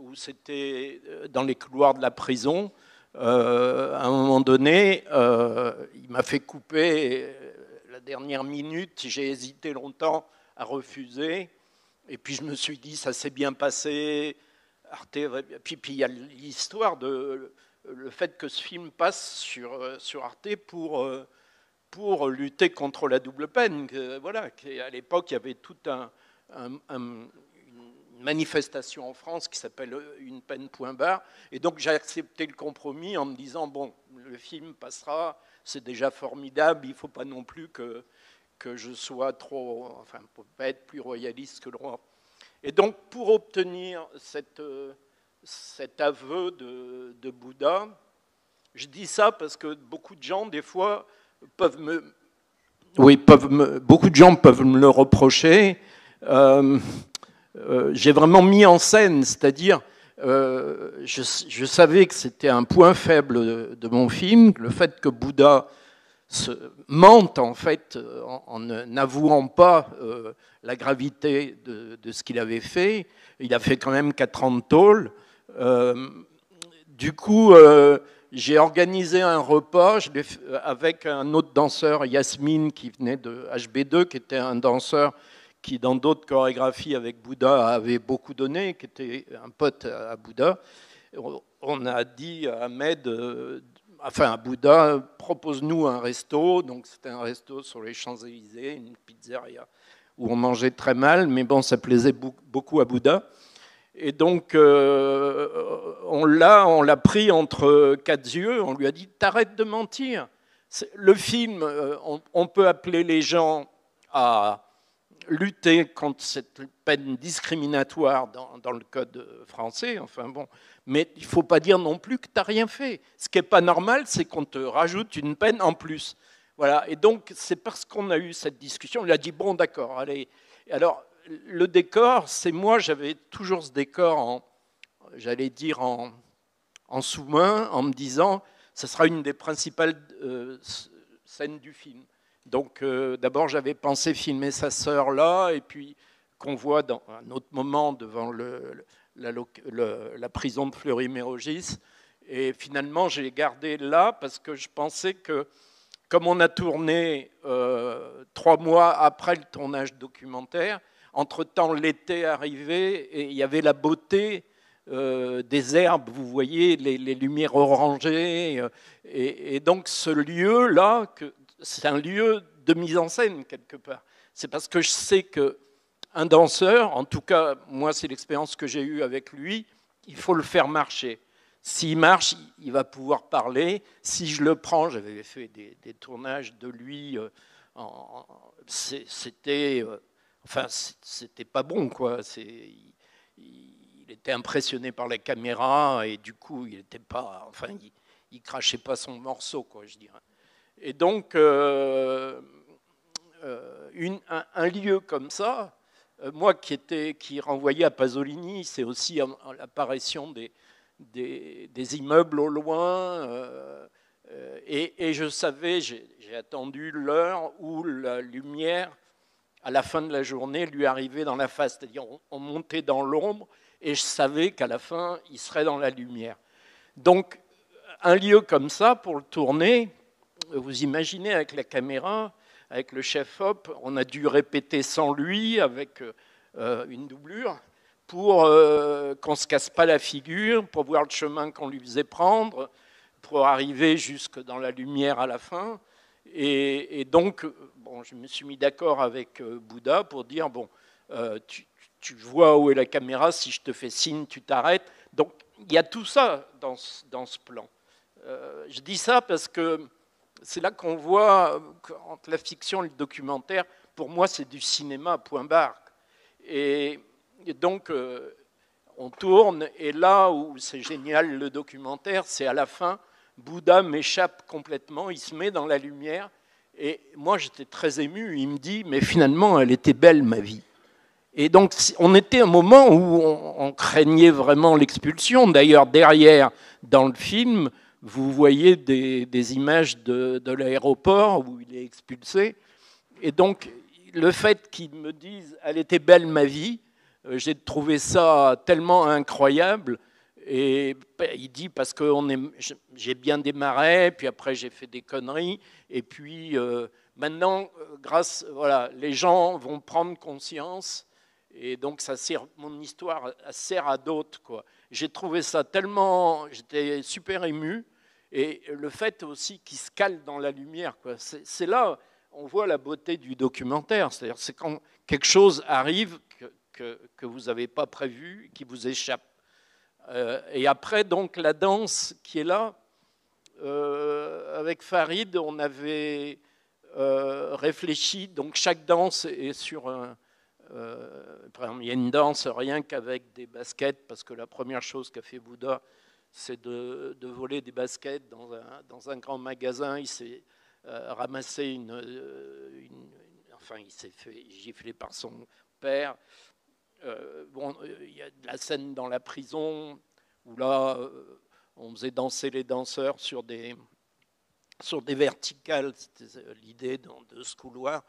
où c'était euh, dans les couloirs de la prison. Euh, à un moment donné, il m'a fait couper la dernière minute. J'ai hésité longtemps à refuser. Et puis je me suis dit, ça s'est bien passé. Arte, puis, il y a l'histoire de le fait que ce film passe sur, sur Arte pour, pour lutter contre la double peine. voilà, à l'époque, il y avait tout un, manifestation en France qui s'appelle Une peine point barre. Et donc j'ai accepté le compromis en me disant, bon, le film passera, c'est déjà formidable, il ne faut pas non plus que, que je sois trop, enfin, pour pas être plus royaliste que le roi. Et donc pour obtenir cette, cet aveu de, de Bouddha, je dis ça parce que beaucoup de gens, des fois, peuvent me... Oui, peuvent beaucoup de gens peuvent me le reprocher. Euh, euh, j'ai vraiment mis en scène, c'est-à-dire euh, je, savais que c'était un point faible de, mon film, le fait que Bouddha se mente en fait en, n'avouant pas euh, la gravité de, ce qu'il avait fait. Il a fait quand même 4 ans de tôle. du coup, j'ai organisé un repas avec un autre danseur, Yasmine, qui venait de HB2, qui était un danseur qui dans d'autres chorégraphies avec Bouddha avait beaucoup donné, qui était un pote à Bouddha. On a dit à Ahmed, euh, enfin à Bouddha, propose-nous un resto. Donc c'était un resto sur les Champs-Élysées, une pizzeria où on mangeait très mal, mais bon, ça plaisait beaucoup à Bouddha. Et donc, euh, on l'a, pris entre quatre yeux. On lui a dit "T'arrêtes de mentir." Le film, euh, on peut appeler les gens à lutter contre cette peine discriminatoire dans, le code français, enfin bon, mais il ne faut pas dire non plus que tu n'as rien fait. Ce qui n'est pas normal, c'est qu'on te rajoute une peine en plus. Voilà, et donc c'est parce qu'on a eu cette discussion, il a dit, bon d'accord, allez. Alors, le décor, c'est moi, j'avais toujours ce décor en, j'allais dire, en, en sous-main, en me disant, ce sera une des principales euh, scènes du film. Donc euh, d'abord j'avais pensé filmer sa sœur là, et puis qu'on voit dans un autre moment devant la, prison de Fleury-Mérogis. Et finalement j'ai gardé là parce que je pensais que comme on a tourné euh, trois mois après le tournage documentaire, entre-temps l'été arrivait et il y avait la beauté euh, des herbes, vous voyez, les, lumières orangées. et, donc ce lieu-là, c'est un lieu de mise en scène quelque part. C'est parce que je sais que un danseur, en tout cas moi c'est l'expérience que j'ai eue avec lui, il faut le faire marcher. S'il marche, il va pouvoir parler. Si je le prends, j'avais fait des, tournages de lui euh, c'était, enfin, c'était pas bon, quoi. Il, il, était impressionné par la caméra et du coup, il n'était pas, enfin, il, il, crachait pas son morceau, quoi, je dirais. Et donc, une, un, lieu comme ça, moi qui, renvoyais à Pasolini, c'est aussi l'apparition des, immeubles au loin. Euh, euh, et, je savais, j'ai attendu l'heure où la lumière, à la fin de la journée, lui arrivait dans la face. C'est-à-dire, on, montait dans l'ombre et je savais qu'à la fin, il serait dans la lumière. Donc, un lieu comme ça, pour le tourner, vous imaginez avec la caméra, avec le chef-op, on a dû répéter sans lui, avec euh, une doublure pour euh, qu'on ne se casse pas la figure, pour voir le chemin qu'on lui faisait prendre, pour arriver jusque dans la lumière à la fin. Et, donc, bon, je me suis mis d'accord avec euh, Bouddha pour dire, bon, tu, vois où est la caméra, si je te fais signe, tu t'arrêtes. Donc, il y a tout ça dans ce plan. je dis ça parce que c'est là qu'on voit, entre la fiction et le documentaire, pour moi, c'est du cinéma, point barre. Et et donc, euh, on tourne, et là où c'est génial le documentaire, c'est à la fin, Bouddha m'échappe complètement, il se met dans la lumière, et moi j'étais très ému, il me dit, mais finalement, elle était belle ma vie. Et donc, on était à un moment où on, craignait vraiment l'expulsion. D'ailleurs, derrière, dans le film, vous voyez des, images de, l'aéroport où il est expulsé. Et donc, le fait qu'il me dise, elle était belle ma vie, euh, j'ai trouvé ça tellement incroyable. Et ben, il dit parce que j'ai bien démarré, puis après j'ai fait des conneries, et puis euh, maintenant, euh, grâce, voilà, les gens vont prendre conscience, et donc ça sert, mon histoire sert à d'autres. J'ai trouvé ça tellement, j'étais super ému, et le fait aussi qu'il se cale dans la lumière. C'est là, on voit la beauté du documentaire, c'est-à-dire c'est quand quelque chose arrive que, vous n'avez pas prévu, qui vous échappe. Euh, et après, donc, la danse qui est là, euh, avec Farid, on avait euh, réfléchi, donc chaque danse est sur un... il y a une danse rien qu'avec des baskets, parce que la première chose qu'a fait Bouddha, c'est de, voler des baskets dans un, grand magasin. Il s'est ramassé une, une, Enfin, il s'est fait gifler par son père. Euh, bon, il y a de la scène dans la prison où là, euh, on faisait danser les danseurs sur des, sur des verticales, c'était l'idée de ce couloir.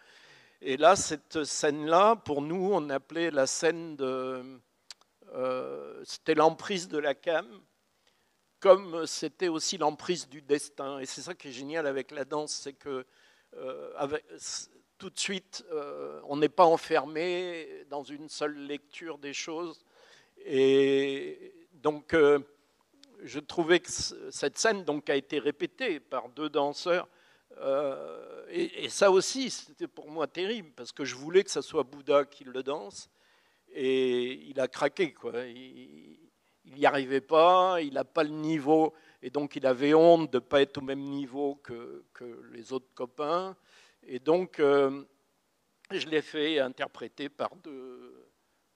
Et là, cette scène-là, pour nous, on appelait la scène de. Euh, c'était l'emprise de la cam, comme c'était aussi l'emprise du destin. Et c'est ça qui est génial avec la danse, c'est que avec, tout de suite, euh, on n'est pas enfermé dans une seule lecture des choses. Et donc, euh, je trouvais que cette scène donc, a été répétée par deux danseurs. Euh, et, ça aussi, c'était pour moi terrible, parce que je voulais que ce soit Bouddha qui le danse. Et il a craqué, quoi. N'y arrivait pas, il n'a pas le niveau. Et donc, il avait honte de ne pas être au même niveau que, que les autres copains. Et donc, euh, je l'ai fait interpréter par deux,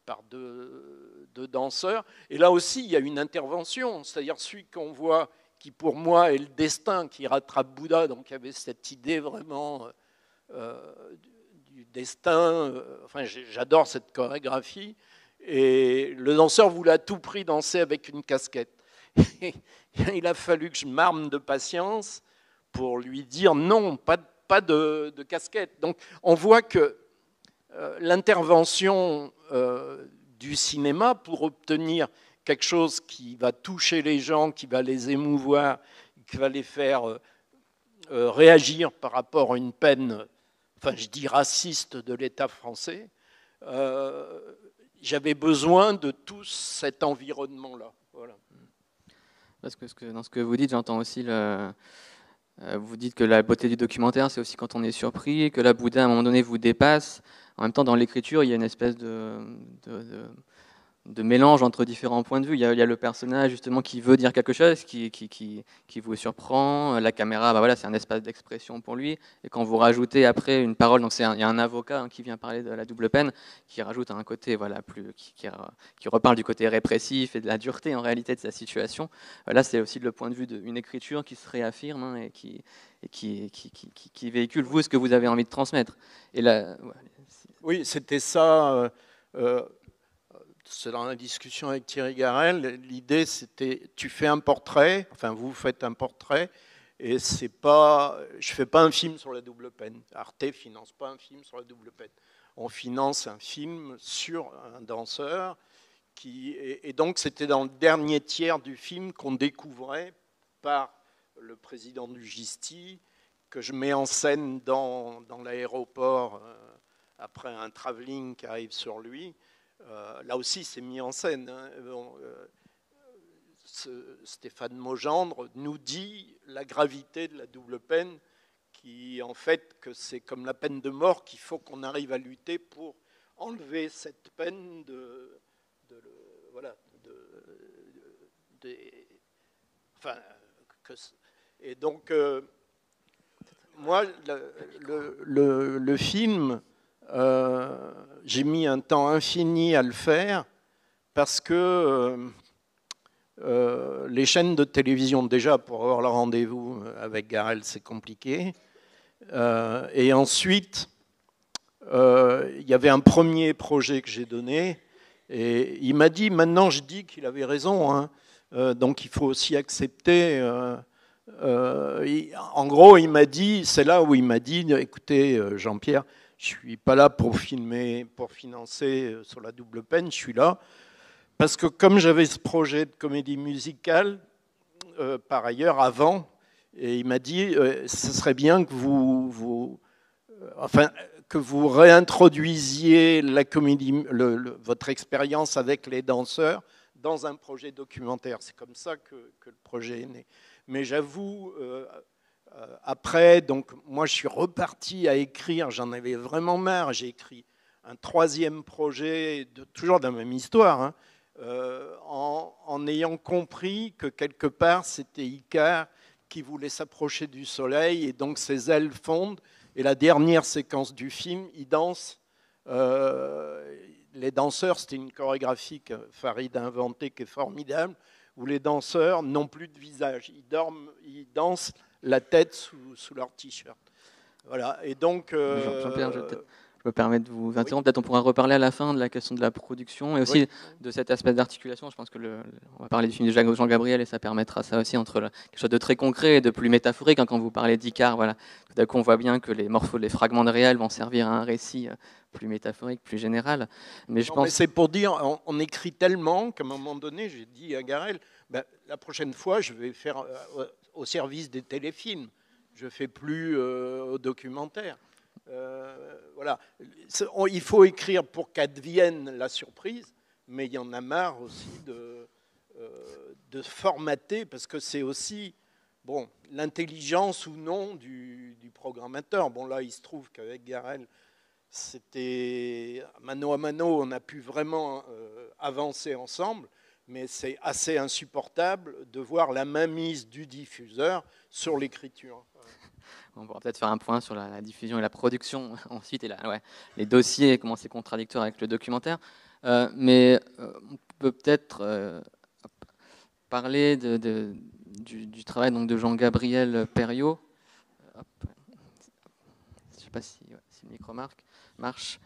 par deux, danseurs. Et là aussi, il y a une intervention, c'est-à-dire celui qu'on voit qui, pour moi, est le destin qui rattrape Bouddha. Donc, il y avait cette idée vraiment euh, du destin. Euh, enfin, j'adore cette chorégraphie. Et le danseur voulait à tout prix danser avec une casquette. il a fallu que je m'arme de patience pour lui dire non, pas de casquette. Donc on voit que euh, l'intervention euh, du cinéma pour obtenir quelque chose qui va toucher les gens, qui va les émouvoir, qui va les faire euh, réagir par rapport à une peine, enfin je dis raciste de l'État français, j'avais besoin de tout cet environnement-là. Parce que dans ce que vous dites, j'entends aussi euh, vous dites que la beauté du documentaire, c'est aussi quand on est surpris, que la Bouddha, à un moment donné, vous dépasse. En même temps, dans l'écriture, il y a une espèce de mélange entre différents points de vue. Il y, a, le personnage justement qui veut dire quelque chose, qui, qui, qui, qui vous surprend. La caméra, bah voilà, c'est un espace d'expression pour lui. Et quand vous rajoutez après une parole, donc il y a un avocat hein, qui vient parler de la double peine, qui rajoute un côté, voilà, plus, qui, reparle du côté répressif et de la dureté en réalité de sa situation. Là, c'est aussi le point de vue d'une écriture qui se réaffirme hein, et, qui, et qui, véhicule vous ce que vous avez envie de transmettre. Et là, oui, c'était ça. Euh, euh, c'est dans la discussion avec Thierry Garel, l'idée c'était tu fais un portrait, enfin vous faites un portrait, et c'est pas, je fais pas un film sur la double peine. Arte finance pas un film sur la double peine. On finance un film sur un danseur qui, et, donc c'était dans le dernier tiers du film qu'on découvrait par le président du Gisti que je mets en scène dans, dans l'aéroport euh, après un travelling qui arrive sur lui euh, là aussi, c'est mis en scène. Hein. Euh, Stéphane Mogendre nous dit la gravité de la double peine, qui en fait que c'est comme la peine de mort qu'il faut qu'on arrive à lutter pour enlever cette peine de, voilà, enfin, et donc euh, moi le film euh, j'ai mis un temps infini à le faire parce que euh, euh, les chaînes de télévision, déjà pour avoir le rendez-vous avec Garel, c'est compliqué. et ensuite, il y avait un premier projet que j'ai donné. Et il m'a dit, maintenant je dis qu'il avait raison, hein. donc il faut aussi accepter. en gros, il m'a dit, c'est là où il m'a dit, écoutez Jean-Pierre, je ne suis pas là pour filmer, pour financer euh, sur la double peine, je suis là parce que comme j'avais ce projet de comédie musicale, euh, par ailleurs, avant, et il m'a dit, euh, ce serait bien que vous, vous enfin, que vous réintroduisiez votre expérience avec les danseurs dans un projet documentaire. C'est comme ça que, le projet est né. Mais j'avoue, euh, après, donc moi je suis reparti à écrire, j'en avais vraiment marre, j'ai écrit un troisième projet, toujours de la même histoire, hein, euh, en, ayant compris que quelque part c'était Icar qui voulait s'approcher du soleil et donc ses ailes fondent. Et la dernière séquence du film, il danse. Euh, les danseurs, c'était une chorégraphie que Farid a inventée qui est formidable, où les danseurs n'ont plus de visage. Ils, dorment, ils dansent la tête sous, leur t-shirt. Voilà. Et donc. Euh, je, me permets de vous interrompre. Peut-être on pourra reparler à la fin de la question de la production et aussi de cet aspect d'articulation. Je pense que le, on va parler du film de Jean Gabriel et ça permettra ça aussi entre quelque chose de très concret et de plus métaphorique. Hein, quand vous parlez d'Icar, voilà, tout d'un coup on voit bien que les morphos, les fragments de réel vont servir à un récit euh, plus métaphorique, plus général. Mais je pense. C'est pour dire, on, écrit tellement qu'à un moment donné, j'ai dit à Garel, ben, la prochaine fois, je vais faire euh, au service des téléfilms. Je fais plus euh, au documentaire. Euh, voilà. Il faut écrire pour qu'advienne la surprise, mais il y en a marre aussi de, euh, de formater, parce que c'est aussi bon, l'intelligence ou non du, du, programmateur. Bon, là, il se trouve qu'avec Garel, c'était mano à mano, on a pu vraiment avancer ensemble mais c'est assez insupportable de voir la mainmise du diffuseur sur l'écriture. On va peut-être faire un point sur la, diffusion et la production ensuite, et les dossiers, comment c'est contradictoire avec le documentaire. Euh, mais euh, on peut peut-être euh, parler du, travail donc, de Jean-Gabriel Perriot. Je ne sais pas si, si, le micro marche.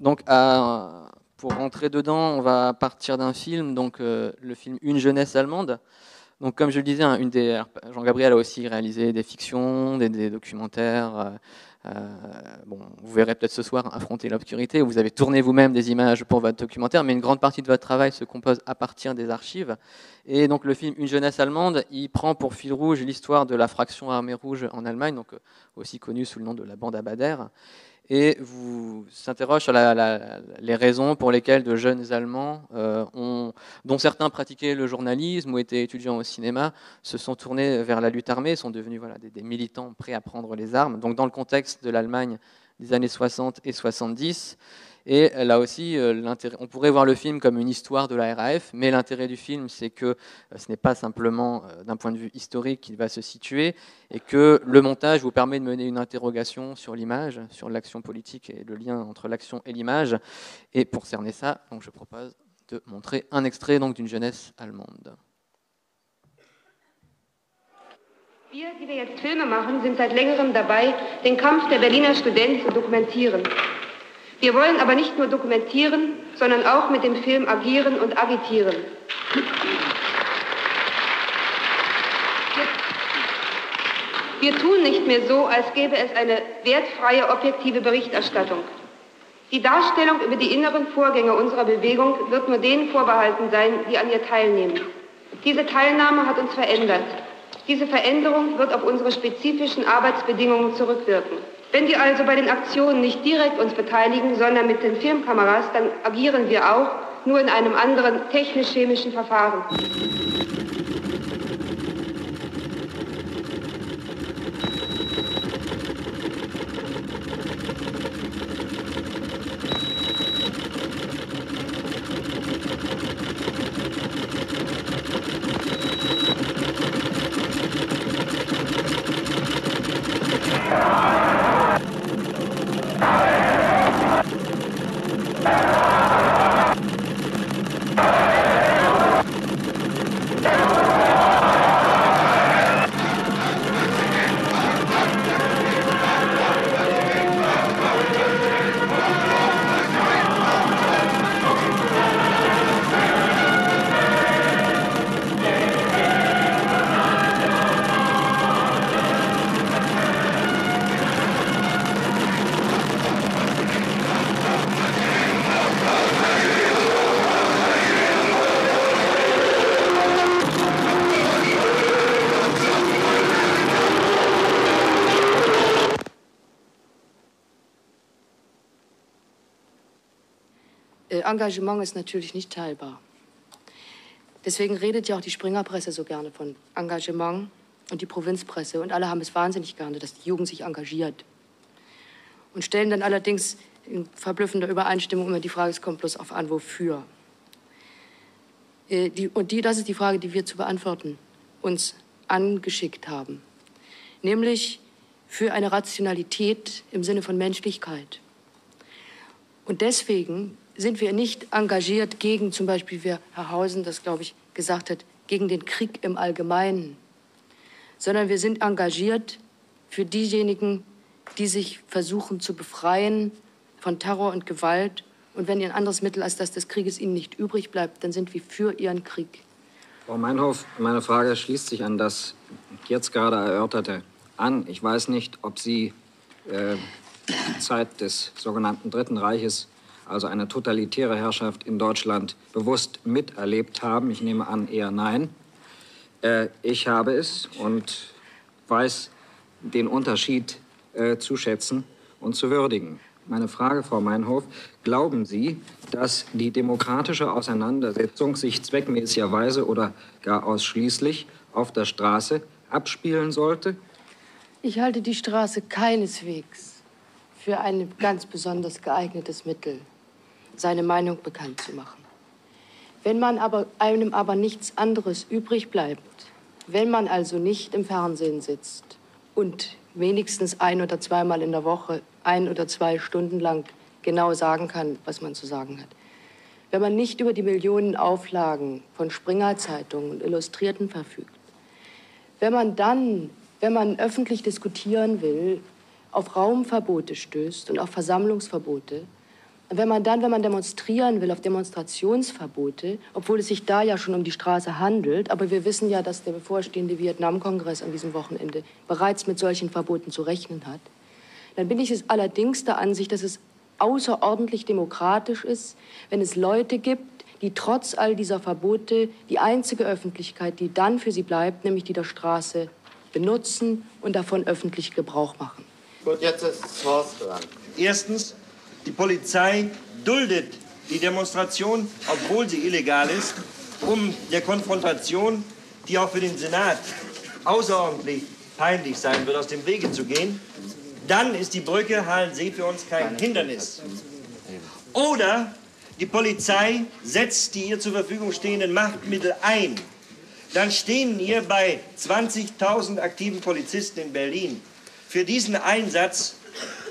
donc, à, pour rentrer dedans, on va partir d'un film, donc euh, le film Une jeunesse allemande. Donc, comme je le disais, hein, Jean-Gabriel a aussi réalisé des fictions, des, documentaires. Euh, euh, bon, vous verrez peut-être ce soir Affronter l'obscurité, vous avez tourné vous-même des images pour votre documentaire, mais une grande partie de votre travail se compose à partir des archives. Et donc le film Une jeunesse allemande, il prend pour fil rouge l'histoire de la fraction armée rouge en Allemagne, donc aussi connue sous le nom de la bande Bader et vous s'interroge sur les raisons pour lesquelles de jeunes Allemands, euh, dont certains pratiquaient le journalisme ou étaient étudiants au cinéma, se sont tournés vers la lutte armée, sont devenus des, militants prêts à prendre les armes. Donc dans le contexte de l'Allemagne des années 60 et 70, Et là aussi, on pourrait voir le film comme une histoire de la RAF, mais l'intérêt du film, c'est que ce n'est pas simplement d'un point de vue historique qu'il va se situer, et que le montage vous permet de mener une interrogation sur l'image, sur l'action politique et le lien entre l'action et l'image. Et pour cerner ça, donc je propose de montrer un extrait d'une jeunesse allemande. Wir, die wir jetzt Filme machen, sind seit längerem dabei, den Kampf der Berliner Studenten zu dokumentieren. Wir wollen aber nicht nur dokumentieren, sondern auch mit dem Film agieren und agitieren. Wir tun nicht mehr so, als gäbe es eine wertfreie, objektive Berichterstattung. Die Darstellung über die inneren Vorgänge unserer Bewegung wird nur denen vorbehalten sein, die an ihr teilnehmen. Diese Teilnahme hat uns verändert. Diese Veränderung wird auf unsere spezifischen Arbeitsbedingungen zurückwirken. Wenn wir also bei den Aktionen nicht direkt uns beteiligen, sondern mit den Filmkameras, dann agieren wir auch, nur in einem anderen technisch-chemischen Verfahren. Engagement ist natürlich nicht teilbar. Deswegen redet ja auch die Springerpresse so gerne von Engagement und die Provinzpresse. Und alle haben es wahnsinnig gerne, dass die Jugend sich engagiert. Und stellen dann allerdings in verblüffender Übereinstimmung immer die Frage, es kommt bloß auf an, wofür. Äh, und die, das ist die Frage, die wir zu beantworten uns angeschickt haben. Nämlich für eine Rationalität im Sinne von Menschlichkeit. Und deswegen sind wir nicht engagiert gegen zum Beispiel, wie Herr Hausen das, glaube ich, gesagt hat, gegen den Krieg im Allgemeinen, sondern wir sind engagiert für diejenigen, die sich versuchen zu befreien von Terror und Gewalt. Und wenn ein anderes Mittel als das des Krieges ihnen nicht übrig bleibt, dann sind wir für ihren Krieg. Frau Meinhof, meine Frage schließt sich an das jetzt gerade erörterte an. Ich weiß nicht, ob Sie äh, die Zeit des sogenannten Dritten Reiches also eine totalitäre Herrschaft in Deutschland, bewusst miterlebt haben? Ich nehme an, eher nein. Äh, ich habe es und weiß den Unterschied äh, zu schätzen und zu würdigen. Meine Frage, Frau Meinhof, glauben Sie, dass die demokratische Auseinandersetzung sich zweckmäßigerweise oder gar ausschließlich auf der Straße abspielen sollte? Ich halte die Straße keineswegs für ein ganz besonders geeignetes Mittel seine Meinung bekannt zu machen. Wenn man aber, einem aber nichts anderes übrig bleibt, wenn man also nicht im Fernsehen sitzt und wenigstens ein oder zweimal in der Woche ein oder zwei Stunden lang genau sagen kann, was man zu sagen hat, wenn man nicht über die Millionen Auflagen von Springer-Zeitungen und Illustrierten verfügt, wenn man dann, wenn man öffentlich diskutieren will, auf Raumverbote stößt und auf Versammlungsverbote, wenn man dann, wenn man demonstrieren will, auf Demonstrationsverbote, obwohl es sich da ja schon um die Straße handelt, aber wir wissen ja, dass der bevorstehende Vietnamkongress an diesem Wochenende bereits mit solchen Verboten zu rechnen hat, dann bin ich es allerdings der Ansicht, dass es außerordentlich demokratisch ist, wenn es Leute gibt, die trotz all dieser Verbote die einzige Öffentlichkeit, die dann für sie bleibt, nämlich die der Straße, benutzen und davon öffentlich Gebrauch machen. Gut, jetzt ist Horst dran. Erstens, die Polizei duldet die Demonstration, obwohl sie illegal ist, um der Konfrontation, die auch für den Senat außerordentlich peinlich sein wird, aus dem Wege zu gehen. Dann ist die Brücke Hallensee für uns kein Hindernis. Oder die Polizei setzt die ihr zur Verfügung stehenden Machtmittel ein. Dann stehen hier bei 20.000 aktiven Polizisten in Berlin für diesen Einsatz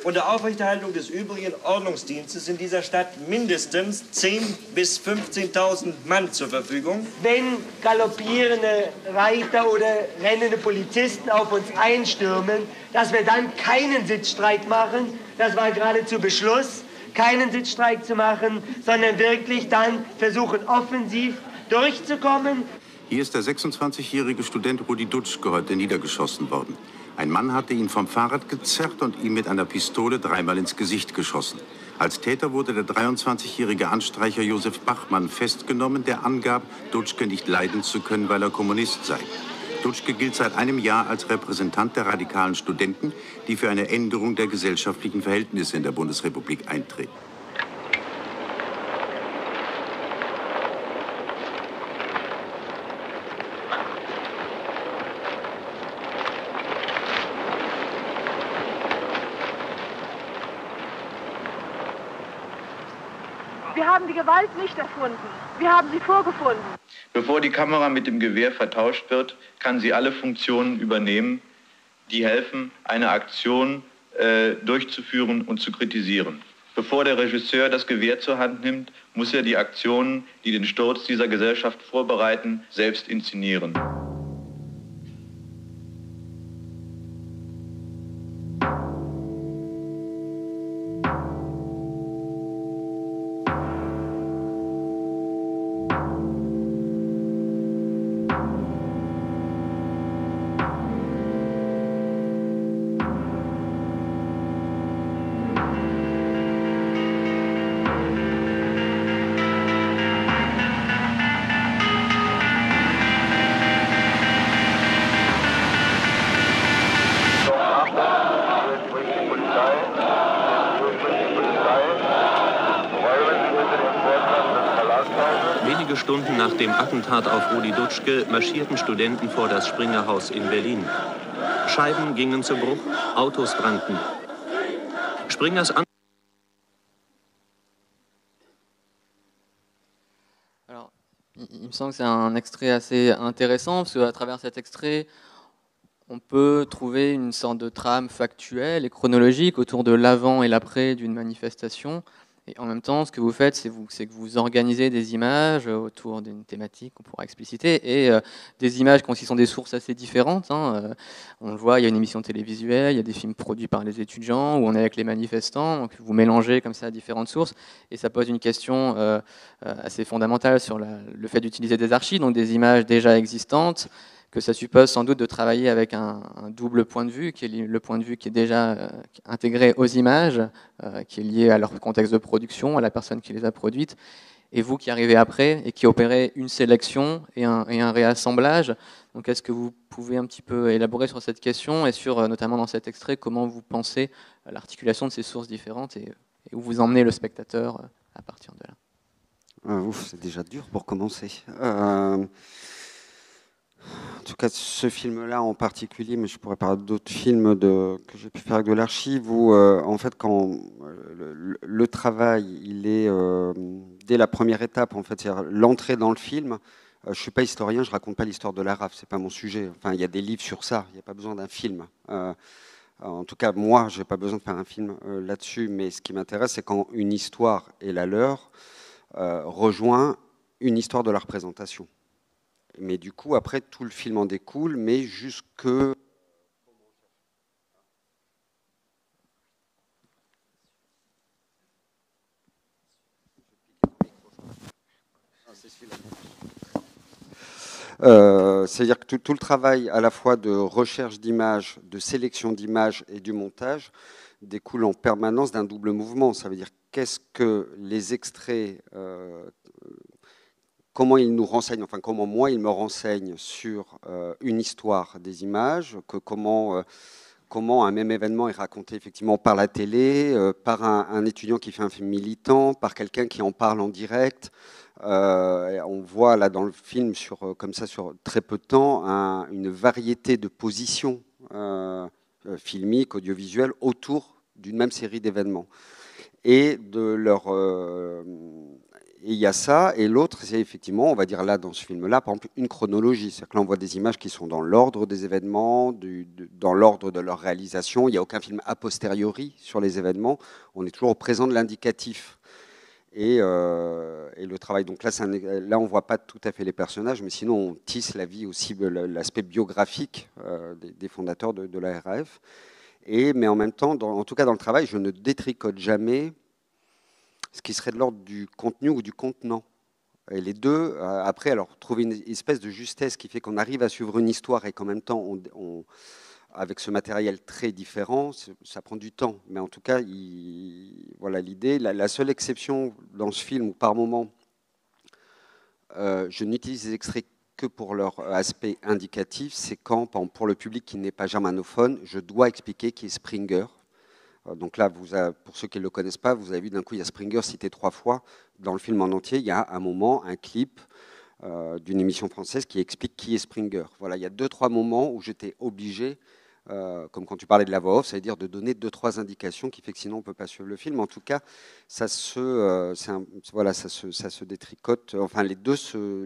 unter Aufrechterhaltung des übrigen Ordnungsdienstes in dieser Stadt mindestens 10.000 bis 15.000 Mann zur Verfügung. Wenn galoppierende Reiter oder rennende Polizisten auf uns einstürmen, dass wir dann keinen Sitzstreik machen, das war geradezu Beschluss, keinen Sitzstreik zu machen, sondern wirklich dann versuchen, offensiv durchzukommen. Hier ist der 26-jährige Student Rudi Dutschke heute niedergeschossen worden. Ein Mann hatte ihn vom Fahrrad gezerrt und ihm mit einer Pistole dreimal ins Gesicht geschossen. Als Täter wurde der 23-jährige Anstreicher Josef Bachmann festgenommen, der angab, Dutschke nicht leiden zu können, weil er Kommunist sei. Dutschke gilt seit einem Jahr als Repräsentant der radikalen Studenten, die für eine Änderung der gesellschaftlichen Verhältnisse in der Bundesrepublik eintreten. Die Gewalt nicht erfunden. Wir haben sie vorgefunden. Bevor die Kamera mit dem Gewehr vertauscht wird, kann sie alle Funktionen übernehmen, die helfen, eine Aktion äh, durchzuführen und zu kritisieren. Bevor der Regisseur das Gewehr zur Hand nimmt, muss er die Aktionen, die den Sturz dieser Gesellschaft vorbereiten, selbst inszenieren. Dem Attentat auf Rudi Dutschke marschierten Studenten vor das Springerhaus in Berlin. Scheiben gingen zu Bruch, Autos brannten. Springers An Alors, il me semble que c'est un extrait assez intéressant parce qu'à travers cet extrait, on peut trouver une sorte de trame factuelle et chronologique autour de l'avant et l'après d'une manifestation. Et en même temps, ce que vous faites, c'est que vous organisez des images autour d'une thématique qu'on pourra expliciter, et euh, des images qui sont des sources assez différentes. hein. Euh, on le voit, il y a une émission télévisuelle, il y a des films produits par les étudiants, où on est avec les manifestants, donc vous mélangez comme ça différentes sources, et ça pose une question euh, assez fondamentale sur le fait d'utiliser des archives, donc des images déjà existantes, que ça suppose sans doute de travailler avec un, double point de vue, qui est le point de vue qui est déjà euh, intégré aux images, euh, qui est lié à leur contexte de production, à la personne qui les a produites, et vous qui arrivez après et qui opérez une sélection et un, réassemblage. Donc est-ce que vous pouvez un petit peu élaborer sur cette question et sur, euh, notamment dans cet extrait, comment vous pensez l'articulation de ces sources différentes et, où vous emmenez le spectateur à partir de là? C'est déjà dur pour commencer. En tout cas, ce film-là en particulier, mais je pourrais parler d'autres films que j'ai pu faire avec de l'archive, où euh, en fait, quand euh, le, travail, il est euh, dès la première étape, en fait, c'est-à-dire l'entrée dans le film. Je suis pas historien, je raconte pas l'histoire de la RAF, c'est pas mon sujet. Enfin, il y a des livres sur ça, il n'y a pas besoin d'un film. En tout cas, moi, j'ai pas besoin de faire un film là-dessus, mais ce qui m'intéresse, c'est quand une histoire est la leur, rejoint une histoire de la représentation. Mais du coup, après, tout le film en découle, mais jusque. Euh, C'est-à-dire que tout, le travail à la fois de recherche d'images, de sélection d'images et du montage découle en permanence d'un double mouvement. Ça veut dire qu'est-ce que les extraits, euh, comment ils nous renseignent, enfin comment moi ils me renseignent sur euh, une histoire des images, que comment, euh, comment un même événement est raconté effectivement par la télé, euh, par un, étudiant qui fait un film militant, par quelqu'un qui en parle en direct. On voit là dans le film, sur, comme ça, sur très peu de temps, un- une variété de positions filmiques, audiovisuelles autour d'une même série d'événements. et de leur il y a ça, et l'autre, c'est effectivement, on va dire là, dans ce film-là, par exemple, une chronologie. C'est-à-dire que là, on voit des images qui sont dans l'ordre des événements, dans l'ordre de leur réalisation. Il n'y a aucun film a posteriori sur les événements. On est toujours au présent de l'indicatif. Et, euh, le travail, donc là, là on ne voit pas tout à fait les personnages, mais sinon, on tisse la vie aussi, l'aspect biographique euh, des, fondateurs de, la RAF. Et, mais en même temps, en tout cas dans le travail, je ne détricote jamais ce qui serait de l'ordre du contenu ou du contenant. Et les deux, euh, après, alors trouver une espèce de justesse qui fait qu'on arrive à suivre une histoire et qu'en même temps, on, avec ce matériel très différent, ça prend du temps. Mais en tout cas, voilà l'idée. La, seule exception dans ce film où par moment, euh, je n'utilise les extraits que pour leur aspect indicatif, c'est quand, pour le public qui n'est pas germanophone, je dois expliquer qui est Springer, donc là, vous pour ceux qui ne le connaissent pas, vous avez vu d'un coup, il y a Springer cité trois fois. Dans le film en entier, il y a un moment, un clip euh, d'une émission française qui explique qui est Springer. Voilà, il y a deux, trois moments où j'étais obligé, euh, comme quand tu parlais de la voix off, ça veut dire de donner deux, trois indications qui fait que sinon on ne peut pas suivre le film. En tout cas, ça se, voilà, ça se, ça se détricote. Enfin, les deux,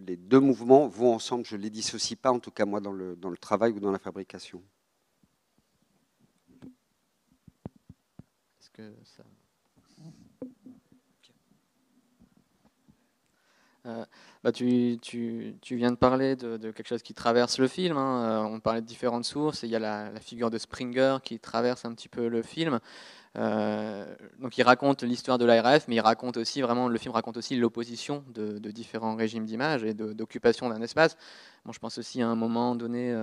les deux mouvements vont ensemble. Je ne les dissocie pas, en tout cas moi, dans le, dans le travail ou dans la fabrication. Euh, bah tu, viens de parler de, quelque chose qui traverse le film. Hein. Euh, on parlait de différentes sources. Il y a la, figure de Springer qui traverse un petit peu le film. Euh, donc il raconte l'histoire de l'ARF, mais il raconte aussi vraiment, le film raconte aussi l'opposition de, différents régimes d'image et d'occupation d'un espace. Bon, je pense aussi à un moment donné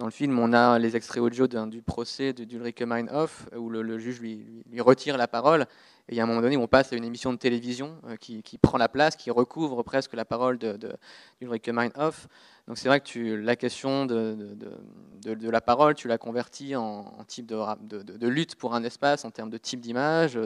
dans le film, on a les extraits audio du procès d'Ulrike Meinhof où le, juge lui, retire la parole. Et il y a un moment donné on passe à une émission de télévision euh, qui, prend la place, qui recouvre presque la parole d'Ulrike de. Donc c'est vrai que la question de, la parole, tu l'as convertie en, type de, lutte pour un espace, en termes de type d'image.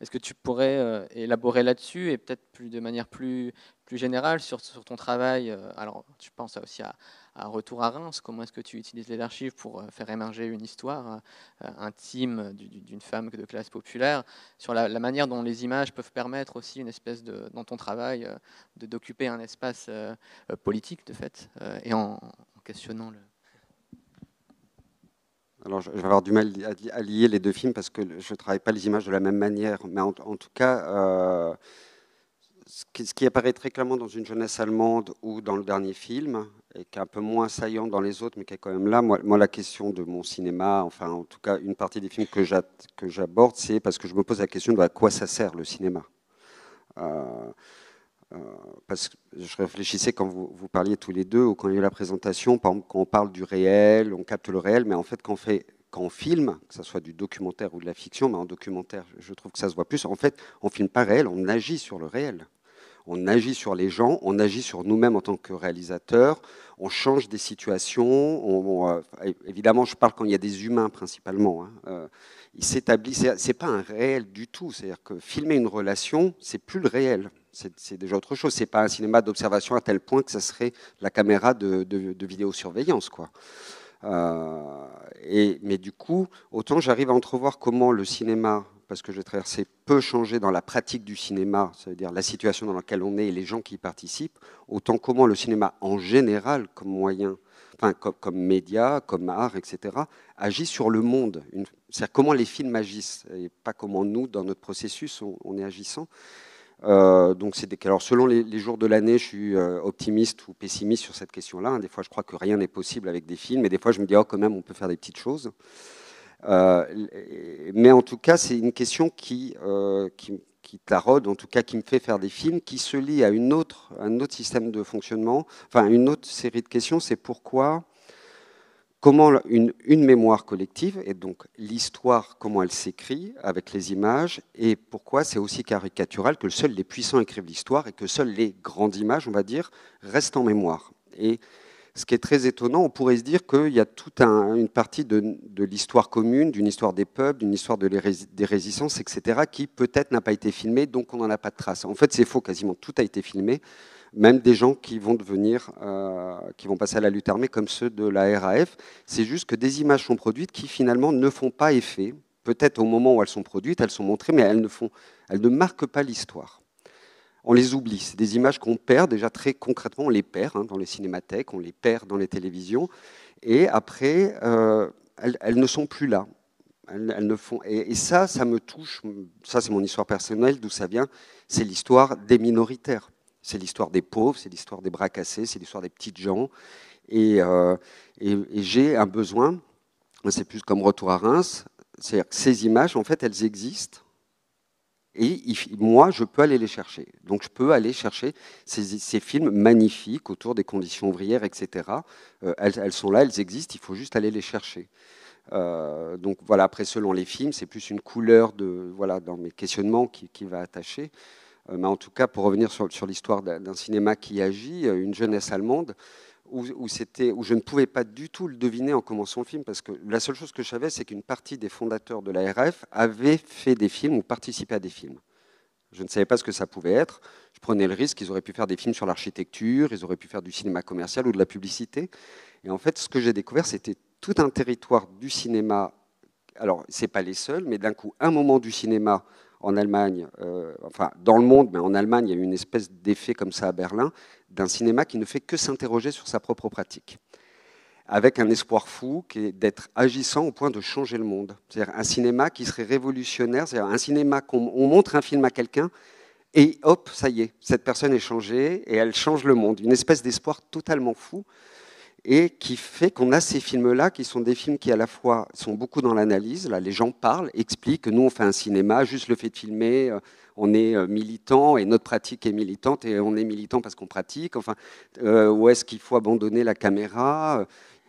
Est-ce que tu pourrais euh, élaborer là-dessus et peut-être de manière plus, générale sur, sur ton travail euh, Alors, tu penses aussi à, à Retour à Reims, comment est-ce que tu utilises les archives pour euh, faire émerger une histoire intime d'une femme de classe populaire, sur la, manière dont les images peuvent permettre aussi une espèce de, dans ton travail, d'occuper un espace politique de fait, et en, questionnant le... Alors, je vais avoir du mal à lier les deux films parce que je ne travaille pas les images de la même manière. Mais en, tout cas, euh, ce, qui, apparaît très clairement dans Une jeunesse allemande ou dans le dernier film, et qui est un peu moins saillant dans les autres, mais qui est quand même là, moi, la question de mon cinéma, enfin, en tout cas, une partie des films que j'aborde, c'est parce que je me pose la question de à quoi ça sert le cinéma. Euh, euh, parce que je réfléchissais quand vous, vous, parliez tous les deux, ou quand il y a eu la présentation, par exemple, quand on parle du réel, on capte le réel, mais en fait, quand on, fait, quand on filme, que ce soit du documentaire ou de la fiction, mais en documentaire, je trouve que ça se voit plus, en fait, on filme pas réel, on agit sur le réel. On agit sur les gens, on agit sur nous-mêmes en tant que réalisateurs, on change des situations. Euh, évidemment, je parle quand il y a des humains principalement. Hein, euh, il s'établit, c'est pas un réel du tout. C'est-à-dire que filmer une relation, c'est plus le réel c'est déjà autre chose. C'est pas un cinéma d'observation à tel point que ça serait la caméra de, vidéosurveillance, quoi. Euh, et, mais du coup, autant j'arrive à entrevoir comment le cinéma, parce que je traversé, peut changer dans la pratique du cinéma, c'est-à-dire la situation dans laquelle on est et les gens qui y participent, autant comment le cinéma en général, comme moyen, enfin comme, média, comme art, etc., agit sur le monde. C'est-à-dire comment les films agissent, et pas comment nous, dans notre processus, on est agissant. Euh, donc c'est alors selon les, jours de l'année, je suis euh, optimiste ou pessimiste sur cette question-là. Hein. Des fois, je crois que rien n'est possible avec des films, et des fois, je me dis oh quand même, on peut faire des petites choses. Euh, mais en tout cas, c'est une question qui, qui, qui taraude, en tout cas qui me fait faire des films, qui se lie à une autre, un autre système de fonctionnement, enfin une autre série de questions. C'est pourquoi comment une, mémoire collective, et donc l'histoire, comment elle s'écrit avec les images, et pourquoi c'est aussi caricatural que seuls les puissants écrivent l'histoire et que seules les grandes images, on va dire, restent en mémoire. Ce qui est très étonnant, on pourrait se dire qu'il y a toute une partie de, l'histoire commune, d'une histoire des peuples, d'une histoire de des résistances, etc., qui peut-être n'a pas été filmée, donc on n'en a pas de trace. En fait, c'est faux, quasiment tout a été filmé même des gens qui vont devenir, euh, qui vont passer à la lutte armée comme ceux de la RAF. C'est juste que des images sont produites qui finalement ne font pas effet peut-être au moment où elles sont produites, elles sont montrées, mais elles ne, font, elles ne marquent pas l'histoire. On les oublie. C'est des images qu'on perd, déjà très concrètement, on les perd hein, dans les cinémathèques, on les perd dans les télévisions, et après, euh, elles, ne sont plus là. Elles, ne font, et, ça, ça me touche, ça c'est mon histoire personnelle, d'où ça vient, c'est l'histoire des minoritaires. C'est l'histoire des pauvres, c'est l'histoire des bras cassés, c'est l'histoire des petites gens. Et, euh, j'ai un besoin, c'est plus comme Retour à Reims, ces images, en fait, elles existent. Et moi, je peux aller les chercher. Donc, je peux aller chercher ces, films magnifiques autour des conditions ouvrières, etc. Euh, elles, sont là, elles existent, il faut juste aller les chercher. Euh, donc, voilà, après, selon les films, c'est plus une couleur de, voilà, dans mes questionnements qui, va attacher. Euh, mais en tout cas, pour revenir sur, sur l'histoire d'un cinéma qui agit, une jeunesse allemande, où, c'était, où je ne pouvais pas du tout le deviner en commençant le film, parce que la seule chose que je savais, c'est qu'une partie des fondateurs de la RF avaient fait des films ou participé à des films. Je ne savais pas ce que ça pouvait être. Je prenais le risque, ils auraient pu faire des films sur l'architecture, ils auraient pu faire du cinéma commercial ou de la publicité. Et en fait, ce que j'ai découvert, c'était tout un territoire du cinéma. Alors, ce n'est pas les seuls, mais d'un coup, un moment du cinéma en Allemagne, euh, enfin dans le monde, mais en Allemagne, il y a eu une espèce d'effet comme ça à Berlin, d'un cinéma qui ne fait que s'interroger sur sa propre pratique, avec un espoir fou qui est d'être agissant au point de changer le monde. C'est-à-dire un cinéma qui serait révolutionnaire, c'est-à-dire un cinéma qu'on montre un film à quelqu'un et hop, ça y est, cette personne est changée et elle change le monde. Une espèce d'espoir totalement fou et qui fait qu'on a ces films-là qui sont des films qui à la fois sont beaucoup dans l'analyse, là les gens parlent, expliquent, nous on fait un cinéma, juste le fait de filmer, euh, on est euh, militant et notre pratique est militante et on est militant parce qu'on pratique, enfin, euh, où est-ce qu'il faut abandonner la caméra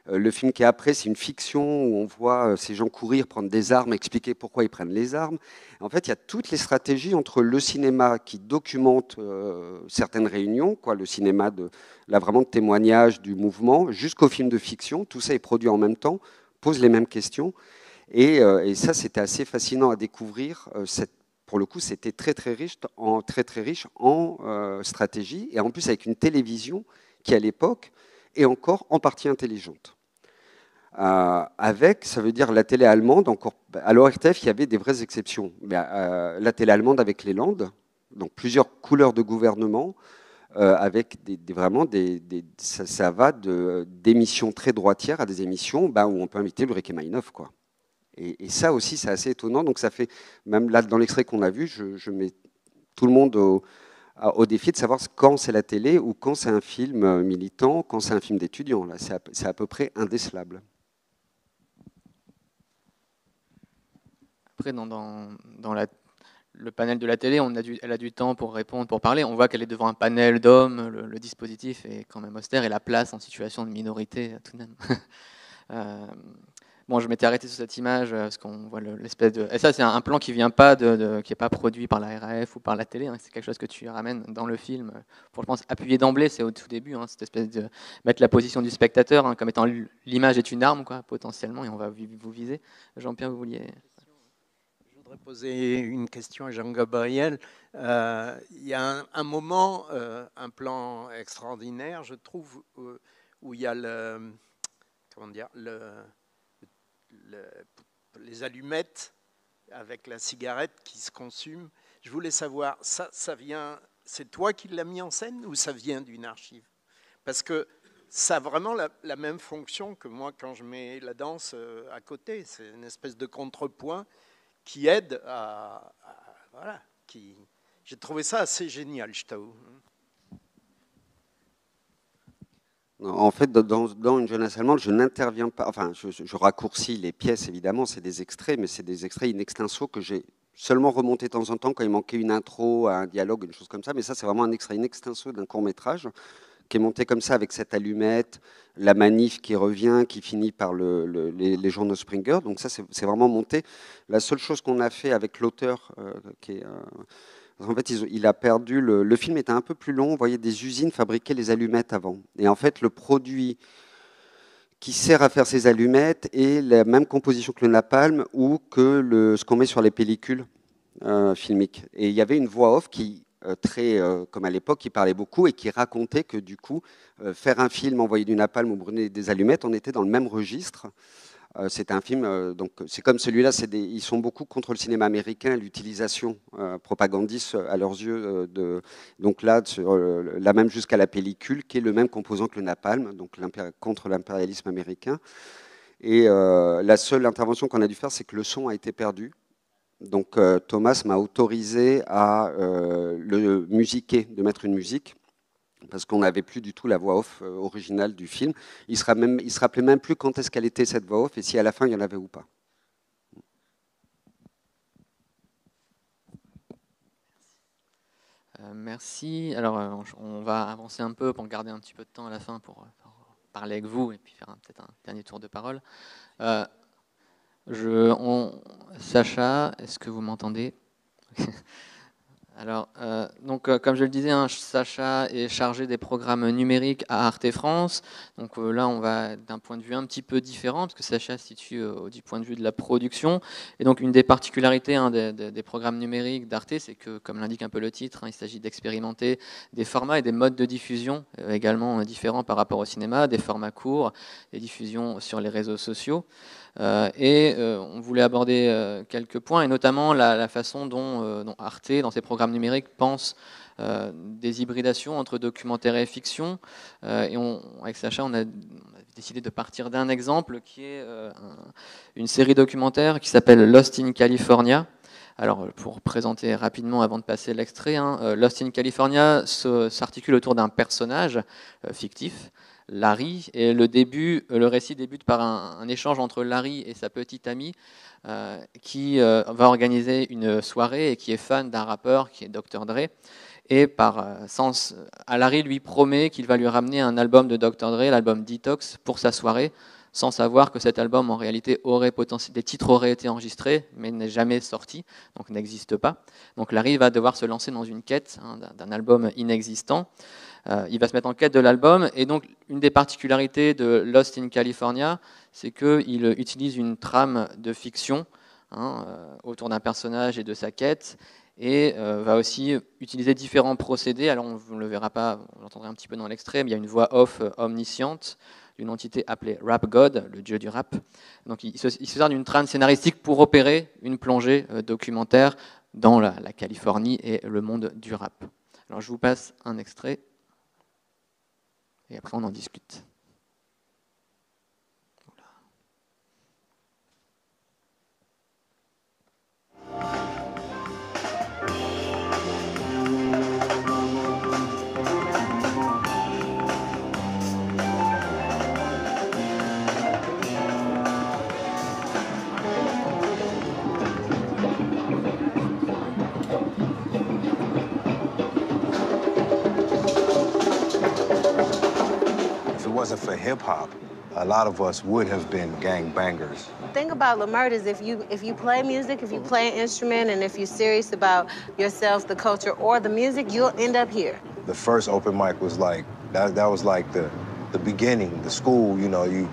le film qui est après, c'est une fiction où on voit ces gens courir, prendre des armes, expliquer pourquoi ils prennent les armes. En fait, il y a toutes les stratégies entre le cinéma qui documente certaines réunions, quoi, le cinéma de, là vraiment de témoignage du mouvement, jusqu'au film de fiction. Tout ça est produit en même temps, pose les mêmes questions. Et, euh, ça, c'était assez fascinant à découvrir. Euh, pour le coup, c'était très très riche en, très, très riche en euh, stratégie, et en plus avec une télévision qui, à l'époque, est encore en partie intelligente. Avec, ça veut dire la télé allemande, encore, à l'ORTF, il y avait des vraies exceptions. Mais, la télé allemande avec les Landes, donc plusieurs couleurs de gouvernement, euh, avec vraiment des, ça, va d'émissions très droitières à des émissions bah, où on peut inviter le Meinhof, quoi. Et, ça aussi, c'est assez étonnant. Donc ça fait, même là, dans l'extrait qu'on a vu, je, mets tout le monde au, défi de savoir quand c'est la télé ou quand c'est un film militant, quand c'est un film d'étudiant. C'est à, peu près indécelable. Après, dans, dans, le panel de la télé, on a elle a du temps pour répondre, pour parler. On voit qu'elle est devant un panel d'hommes, le, dispositif est quand même austère et la place en situation de minorité tout de même. Euh, bon, je m'étais arrêté sur cette image euh, parce qu'on voit l'espèce de. Et ça, c'est un plan qui vient pas de, qui est pas produit par la RAF ou par la télé. Hein. c'est quelque chose que tu ramènes dans le film pour, je pense, appuyer d'emblée. C'est au tout début, hein, cette espèce de mettre la position du spectateur hein, comme étant l'image est une arme, quoi, potentiellement, et on va vous viser. Jean-Pierre, vous vouliez voudrais poser une question à Jean-Gabriel. Euh, il y a un, moment, euh, un plan extraordinaire, je trouve, où, il y a les allumettes avec la cigarette qui se consume. Je voulais savoir, ça vient, c'est toi qui l'as mis en scène ou ça vient d'une archive? Parce que ça a vraiment la, la, même fonction que moi quand je mets la danse euh, à côté. C'est une espèce de contrepoint qui aide à, voilà, qui, j'ai trouvé ça assez génial, je t'avoue. En fait, dans, Une jeunesse allemande, je n'interviens pas. Enfin, je, raccourcis les pièces, évidemment, c'est des extraits, mais c'est des extraits in extenso que j'ai seulement remonté de temps en temps quand il manquait une intro, un dialogue, une chose comme ça. Mais ça, c'est vraiment un extrait in extenso d'un court métrage qui est monté comme ça avec cette allumette, la manif qui revient, qui finit par le, les, journaux Springer. Donc ça, c'est vraiment monté. La seule chose qu'on a fait avec l'auteur, euh, qui est... Euh, en fait, il a perdu. Le, film était un peu plus long. Vous voyez, des usines fabriquaient les allumettes avant. Et en fait, le produit qui sert à faire ces allumettes est la même composition que le napalm ou que ce qu'on met sur les pellicules euh, filmiques. Et il y avait une voix off qui très, euh, comme à l'époque, qui parlait beaucoup et qui racontait que du coup, euh, faire un film, envoyer du napalm ou brûler des allumettes, on était dans le même registre. Euh, c'est un film, euh, donc c'est comme celui-là, ils sont beaucoup contre le cinéma américain, l'utilisation propagandiste à leurs yeux. de, donc là, là même jusqu'à la pellicule, qui est le même composant que le napalm, donc contre l'impérialisme américain. Et la seule intervention qu'on a dû faire, c'est que le son a été perdu. Donc Thomas m'a autorisé à le musiquer, de mettre une musique parce qu'on n'avait plus du tout la voix off euh, originale du film. Il se, se rappelait même plus quand est-ce qu'elle était cette voix off et si à la fin il y en avait ou pas. Euh, merci. Alors, euh, on va avancer un peu pour garder un petit peu de temps à la fin pour, parler avec vous et puis faire peut-être un dernier tour de parole. Je, Sacha, est-ce que vous m'entendez? Alors, euh, donc, euh, comme je le disais, hein, Sacha est chargé des programmes numériques à Arte France. Donc euh, là, on va d'un point de vue un petit peu différent, parce que Sacha se situe du point de vue de la production. Et donc, une des particularités hein, des, programmes numériques d'Arte, c'est que, comme l'indique un peu le titre, hein, il s'agit d'expérimenter des formats et des modes de diffusion également différents par rapport au cinéma, des formats courts, des diffusions sur les réseaux sociaux. Euh, et euh, on voulait aborder euh, quelques points, et notamment la, façon dont, Arte, dans ses programmes numériques, pense des hybridations entre documentaire et fiction. et avec Sacha, on a, décidé de partir d'un exemple qui est une série documentaire qui s'appelle Lost in California. Alors, pour présenter rapidement avant de passer l'extrait, hein, Lost in California s'articule autour d'un personnage fictif Larry. Et le début, le récit débute par un, échange entre Larry et sa petite amie euh, qui euh, va organiser une soirée et qui est fan d'un rappeur qui est Dr. Dre. Et par euh, sens, Larry lui promet qu'il va lui ramener un album de Dr. Dre, l'album Detox, pour sa soirée, sans savoir que cet album en réalité aurait des titres auraient été enregistrés, mais n'est jamais sorti, donc n'existe pas. Donc Larry va devoir se lancer dans une quête hein, d'un album inexistant. Euh, il va se mettre en quête de l'album. Et donc, une des particularités de Lost in California, c'est qu'il utilise une trame de fiction hein, euh, autour d'un personnage et de sa quête, et euh, va aussi utiliser différents procédés. Alors, on ne le verra pas, on l'entendra un petit peu dans l'extrait, mais il y a une voix off omnisciente d'une entité appelée Rap God, le dieu du rap. Donc, il se, sert d'une trame scénaristique pour opérer une plongée documentaire dans la Californie et le monde du rap. Alors, je vous passe un extrait et après on en discute. Wasn't for hip hop, a lot of us would have been gang bangers. The thing about Lamert is if you if you play music, if you play an instrument, and if you're serious about yourself, the culture, or the music, you'll end up here. The first open mic was like that. That was like the the beginning, the school. You know, you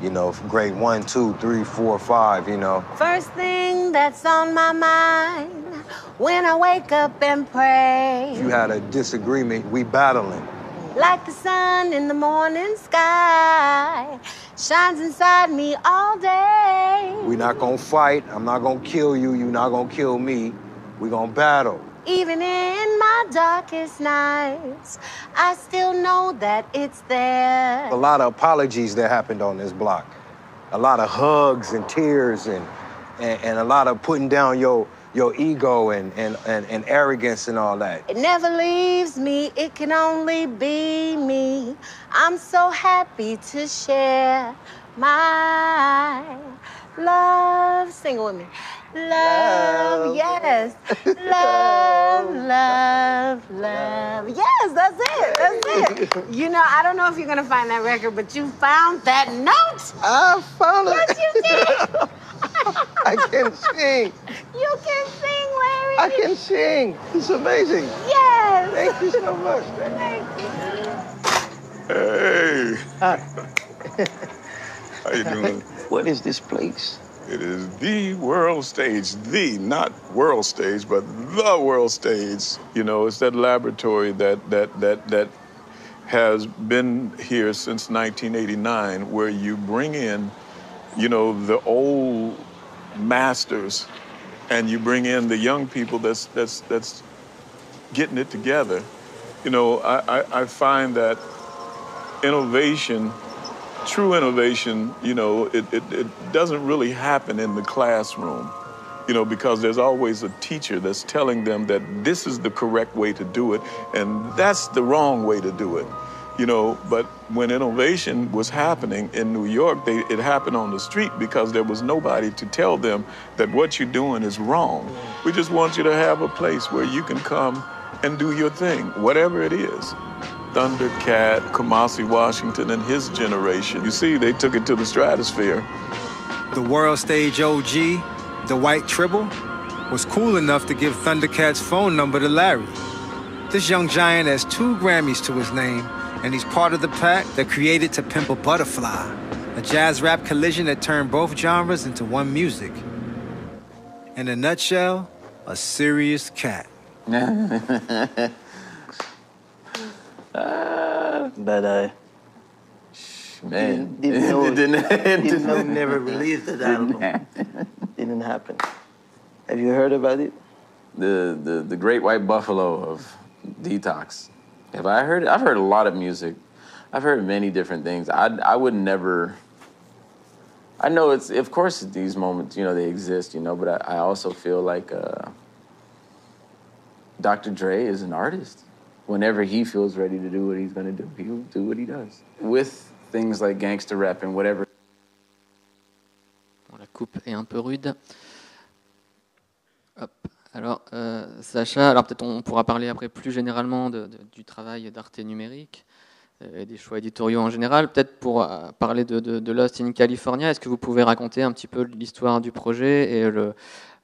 you know, grade one, two, three, four, five. You know. First thing that's on my mind when I wake up and pray. If you had a disagreement, we battling like the sun in the morning sky shines inside me all day. We're not gonna fight. I'm not gonna kill you. You're not gonna kill me. We're gonna battle. Even in my darkest nights, I still know that it's there. A lot of apologies that happened on this block. A lot of hugs and tears and, and, and a lot of putting down your your ego and, and, and, and arrogance and all that. It never leaves me, it can only be me. I'm so happy to share my love. Sing it with me. Love, love. yes. love, love, love. Yes, that's it. That's it. You know, I don't know if you're going to find that record, but you found that note. I found it. Yes, you did. I can sing. You can sing, Larry. I can sing. It's amazing. Yes. Thank you so much. Thank you. Hey. Hi. How you doing? What is this place? It is the world stage, the not world stage, but the world stage. You know, it's that laboratory that that that that has been here since 1989, where you bring in you know, the old masters and you bring in the young people that's, that's, that's getting it together. You know, I, I, I find that innovation, true innovation, you know, it, it, it doesn't really happen in the classroom you know, because there's always a teacher that's telling them that this is the correct way to do it and that's the wrong way to do it. You know, but when innovation was happening in New York, they, it happened on the street because there was nobody to tell them that what you're doing is wrong. We just want you to have a place where you can come and do your thing, whatever it is. Thundercat, Kamasi Washington, and his generation. You see, they took it to the stratosphere. The world stage OG the white tribble, was cool enough to give Thundercat's phone number to Larry. This young giant has two Grammys to his name, and he's part of the pack that created To Pimp a Butterfly, a jazz rap collision that turned both genres into one music. In a nutshell, a serious cat. but uh, Man, didn't, didn't know, it didn't, it didn't know never released that album. didn't happen. Have you heard about it? The the the Great White Buffalo of Detox. Have I heard? I've heard a lot of music. I've heard many different things. I I would never. I know it's of course these moments you know they exist you know, but I, I also feel like uh, Dr. Dre is an artist. Whenever he feels ready to do what he's gonna do, he'll do what he does with things like gangster rap and whatever. La coupe est un peu rude. Alors, euh, Sacha, alors peut-être on pourra parler après plus généralement de, de, du travail d'Arte numérique euh, et des choix éditoriaux en général. Peut-être pour euh, parler de, de, Lost in California, est-ce que vous pouvez raconter un petit peu l'histoire du projet et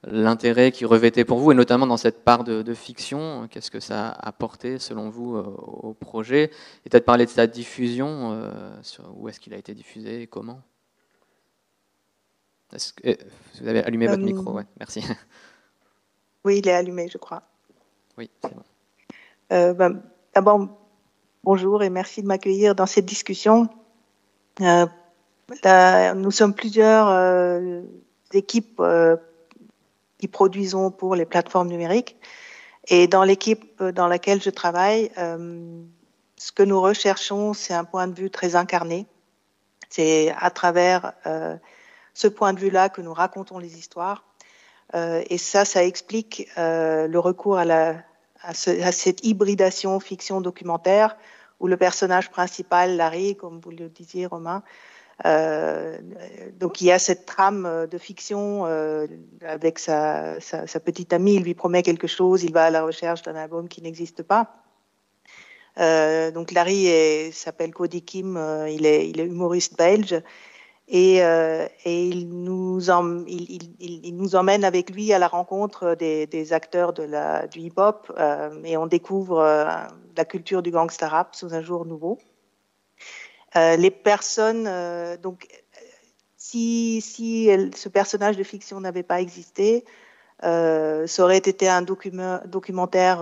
l'intérêt qu'il revêtait pour vous, et notamment dans cette part de, fiction Qu'est-ce que ça a apporté selon vous au projet? Et peut-être parler de sa diffusion, sur, où est-ce qu'il a été diffusé et comment? Que, Vous avez allumé votre micro, ouais, merci. Oui, il est allumé, je crois. Oui, c'est bon. Euh, ben, D'abord, bonjour et merci de m'accueillir dans cette discussion. Euh, là, nous sommes plusieurs euh, équipes euh, qui produisons pour les plateformes numériques. Et dans l'équipe dans laquelle je travaille, euh, ce que nous recherchons, c'est un point de vue très incarné. C'est à travers euh, ce point de vue-là que nous racontons les histoires. Euh, et ça, ça explique euh, le recours à, cette hybridation fiction-documentaire où le personnage principal, Larry, comme vous le disiez, Romain, euh, donc il y a cette trame de fiction euh, avec sa, petite amie, il lui promet quelque chose, il va à la recherche d'un album qui n'existe pas. Euh, donc Larry s'appelle Cody Kim, euh, il est humoriste belge et, euh, il, nous emmène avec lui à la rencontre des, acteurs du hip-hop euh, et on découvre euh, la culture du gangsta rap sous un jour nouveau. Les personnes, donc, si, ce personnage de fiction n'avait pas existé, ça aurait été un document, documentaire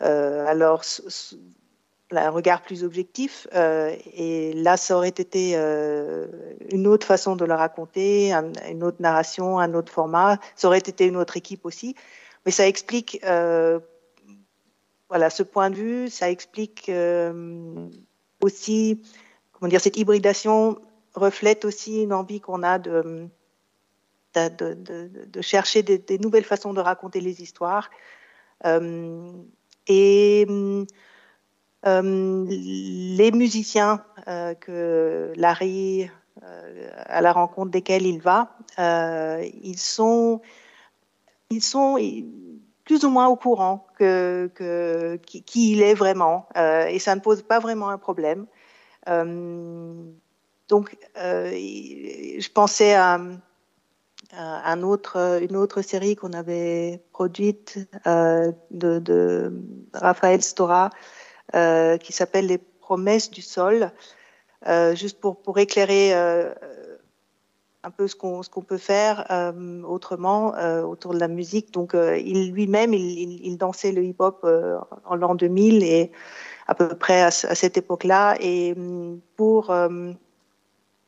alors un regard plus objectif. Euh, et là, ça aurait été euh, une autre façon de le raconter, un, une autre narration, un autre format. Ça aurait été une autre équipe aussi. Mais ça explique, euh, voilà, ce point de vue. Ça explique aussi, comment dire, cette hybridation reflète aussi une envie qu'on a de, de, de, chercher des, des, nouvelles façons de raconter les histoires. Et les musiciens euh, que Larry, euh, à la rencontre desquels il va, ils sont, ils sont plus ou moins au courant que, que qui, il est vraiment, et ça ne pose pas vraiment un problème. donc, je pensais à un autre, une autre série qu'on avait produite euh, de, de, Raphaël Stora euh, qui s'appelle Les promesses du sol, euh, juste pour, éclairer euh, un peu ce qu'on peut faire autrement autour de la musique. Donc, lui-même, il, dansait le hip-hop en l'an 2000 et à peu près à, cette époque-là. Et pour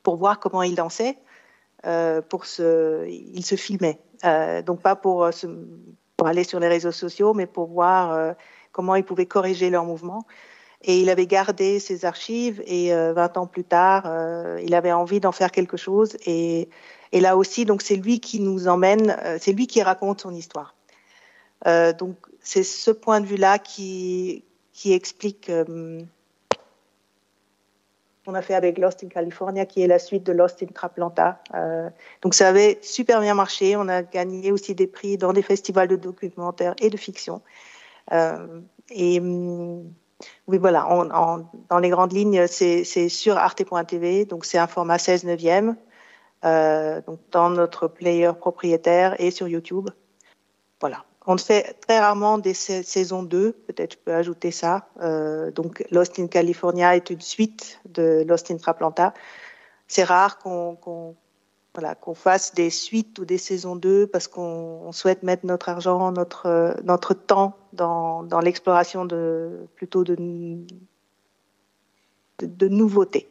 pour voir comment il dansait, il se filmait. donc pas pour aller sur les réseaux sociaux, mais pour voir comment il pouvait corriger leurs mouvements. Et il avait gardé ses archives et 20 ans plus tard, il avait envie d'en faire quelque chose. Et, là aussi, donc c'est lui qui nous emmène, c'est lui qui raconte son histoire. donc c'est ce point de vue-là qui, qui explique euh, qu'on a fait avec Lost in California, qui est la suite de Lost in Traplanta. Euh, donc ça avait super bien marché. On a gagné aussi des prix dans des festivals de documentaires et de fiction. Euh, et mm, oui, voilà, dans les grandes lignes, c'est sur arte.tv, donc c'est un format 16 neuvième, euh, donc dans notre player propriétaire et sur YouTube. Voilà. On fait très rarement des saisons 2, peut-être je peux ajouter ça. Euh, donc Lost in California est une suite de Lost in Traplanta. C'est rare qu'on voilà, qu'on fasse des suites ou des saisons 2 parce qu'on souhaite mettre notre argent, notre, notre temps dans, dans l'exploration de, plutôt de, de, nouveautés,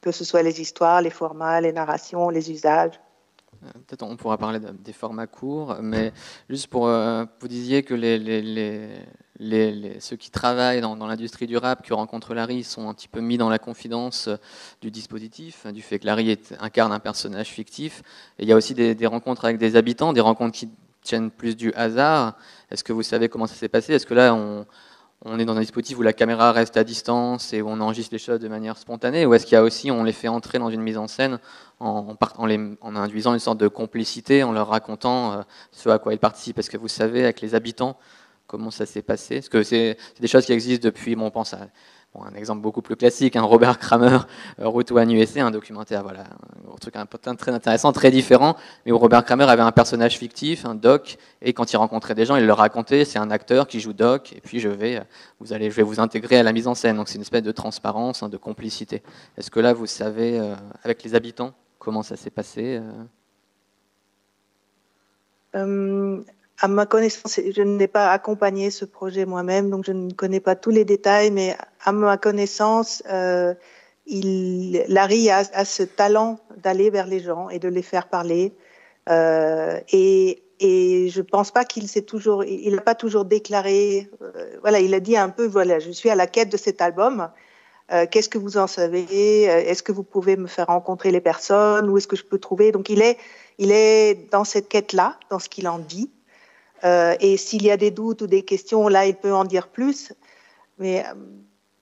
que ce soit les histoires, les formats, les narrations, les usages. Euh, peut-être on pourra parler des formats courts, mais juste pour. Euh, vous disiez que les, ceux qui travaillent dans, l'industrie du rap, qui rencontrent Larry, sont un petit peu mis dans la confidence euh, du dispositif, du fait que Larry incarne un personnage fictif. Il y a aussi des, rencontres avec des habitants, des rencontres qui tiennent plus du hasard. Est-ce que vous savez comment ça s'est passé? Est-ce que là, on est dans un dispositif où la caméra reste à distance et où on enregistre les choses de manière spontanée? Ou est-ce qu'il y a aussi, on les fait entrer dans une mise en scène en, en, induisant une sorte de complicité, en leur racontant euh, ce à quoi ils participent? Est-ce que vous savez, avec les habitants, comment ça s'est passé Est-ce que c'est des choses qui existent depuis, on pense à un exemple beaucoup plus classique, un Robert Kramer, euh, Route One USA, un documentaire, voilà, un truc un très intéressant, très différent, mais où Robert Kramer avait un personnage fictif, un doc, et quand il rencontrait des gens, il leur racontait, c'est un acteur qui joue doc, et puis je vais, euh, vous allez, je vais vous intégrer à la mise en scène. Donc c'est une espèce de transparence, hein, de complicité. Est-ce que là, vous savez, euh, avec les habitants, comment ça s'est passé à ma connaissance, je n'ai pas accompagné ce projet moi-même, donc je ne connais pas tous les détails, mais à ma connaissance, euh, il, Larry a, a ce talent d'aller vers les gens et de les faire parler. Euh, et, et je pense pas qu'il s'est toujours, il n'a pas toujours déclaré. Euh, voilà, il a dit un peu, voilà, je suis à la quête de cet album. Euh, Qu'est-ce que vous en savez? Est-ce que vous pouvez me faire rencontrer les personnes? Où est-ce que je peux trouver? Donc il est, il est dans cette quête-là, dans ce qu'il en dit. Euh, et s'il y a des doutes ou des questions, là, il peut en dire plus. Mais euh,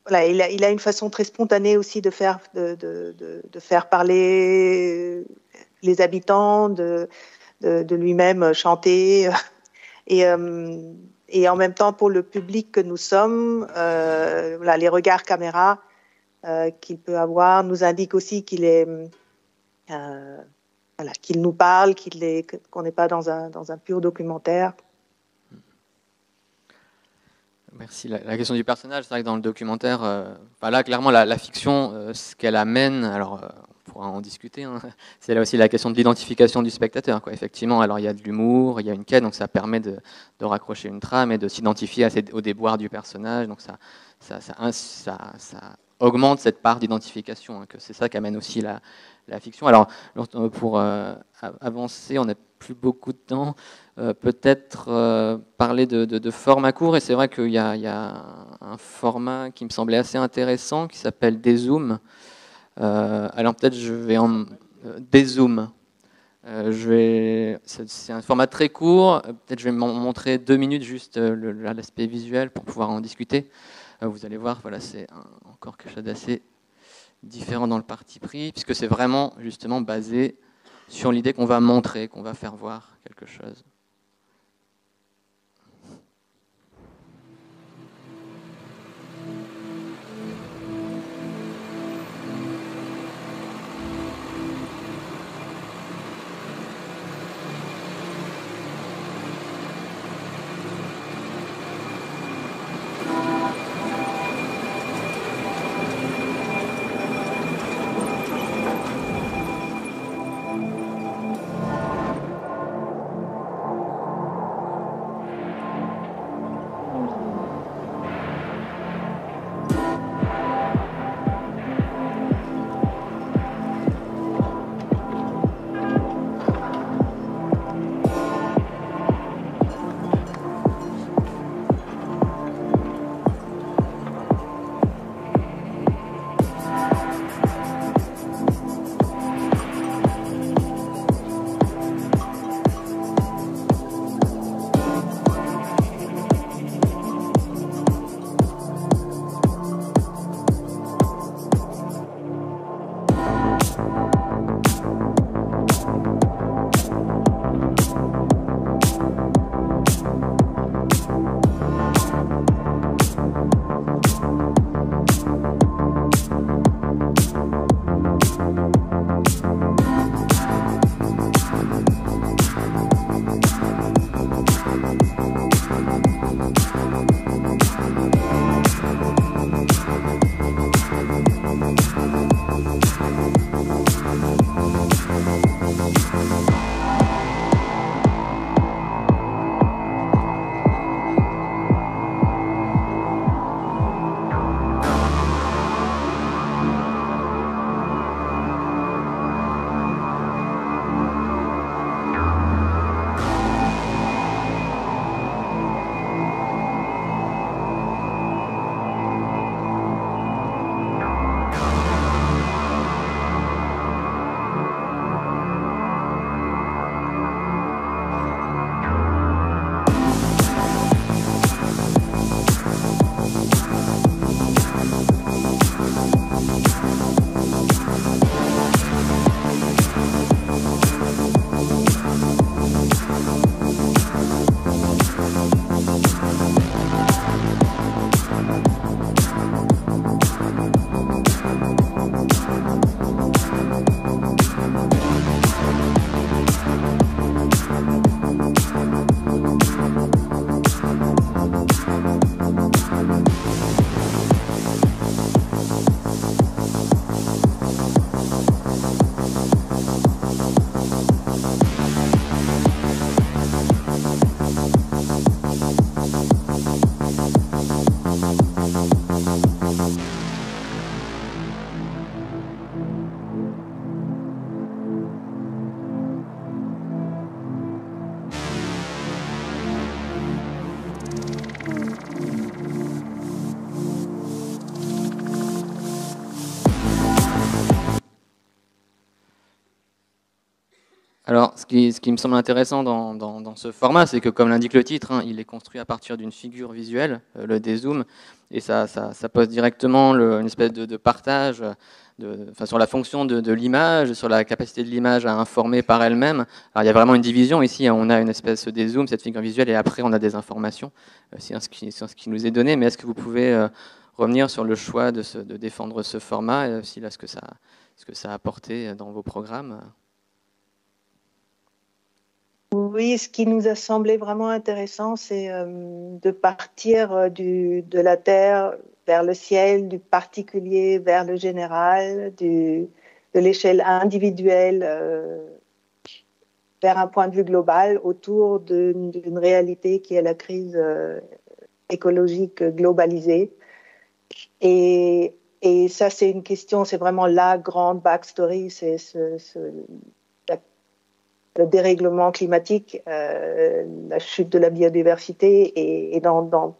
voilà, il a, une façon très spontanée aussi de faire, de, faire parler les habitants, de, lui-même chanter. Et, euh, et en même temps, pour le public que nous sommes, voilà, les regards caméra qu'il peut avoir nous indiquent aussi qu'il est voilà, qu'il nous parle, qu'il est, qu'on n'est pas dans un, dans un pur documentaire. Merci. La, question du personnage, c'est vrai que dans le documentaire, euh, là, clairement, la, fiction, euh, ce qu'elle amène, alors euh, on pourra en discuter, hein, c'est là aussi la question de l'identification du spectateur. Effectivement, alors il y a de l'humour, il y a une quête, donc ça permet de, raccrocher une trame et de s'identifier au déboire du personnage. Donc ça, ça, ça, augmente cette part d'identification, hein, c'est ça qui amène aussi la fiction. Alors, pour avancer, on n'a plus beaucoup de temps. Euh, peut-être euh, parler de, de, format court. Et c'est vrai qu'il y, a un format qui me semblait assez intéressant qui s'appelle Dézoom. Euh, alors peut-être je vais en Dézoom. Euh, c'est un format très court. Peut-être je vais m'en montrer deux minutes juste l'aspect visuel pour pouvoir en discuter. vous allez voir, voilà, c'est encore quelque chose d'assez différent dans le parti pris, puisque c'est vraiment justement basé sur l'idée qu'on va montrer, qu'on va faire voir quelque chose. Ce qui, me semble intéressant dans, ce format, c'est que, comme l'indique le titre, hein, il est construit à partir d'une figure visuelle, euh, le dézoom, et ça, pose directement une espèce de, partage sur la fonction de, l'image, sur la capacité de l'image à informer par elle-même. Alors, il y a vraiment une division ici, hein, on a une espèce de dézoom, cette figure visuelle, et après, on a des informations. Euh, c'est ce, qui, ce qui nous est donné, mais est-ce que vous pouvez euh, revenir sur le choix de, défendre ce format, et aussi là, ce que ça, ce que ça a apporté dans vos programmes? Oui, ce qui nous a semblé vraiment intéressant, c'est euh, de partir euh, du, de la Terre vers le ciel, du particulier vers le général, du, de l'échelle individuelle euh, vers un point de vue global autour d'une réalité qui est la crise écologique globalisée. Et, et ça, c'est une question, c'est vraiment la grande backstory, c'est ce, ce, le dérèglement climatique, euh, la chute de la biodiversité et, dans,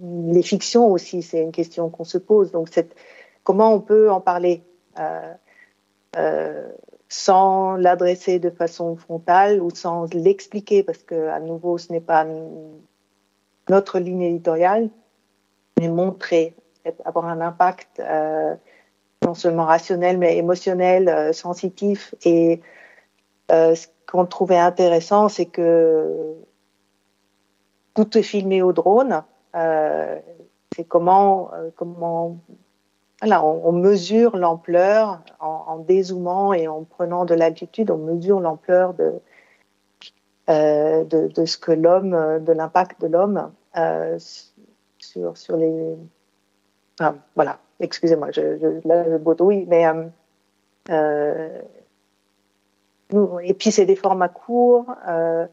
les fictions aussi, c'est une question qu'on se pose. Donc, comment on peut en parler euh, euh, sans l'adresser de façon frontale ou sans l'expliquer, parce que à nouveau, ce n'est pas notre ligne éditoriale, mais montrer, avoir un impact non seulement rationnel, mais émotionnel, sensitif et ce qu'on trouvait intéressant, c'est que tout est filmé au drone. Euh, c'est comment, euh, comment voilà, on, mesure l'ampleur en, dézoomant et en prenant de l'altitude, on mesure l'ampleur de, euh, de, ce que l'homme, de l'impact de l'homme euh, sur, sur les. Enfin, voilà, excusez-moi, je, je, bredouille, mais euh, et puis c'est des formats courts, euh,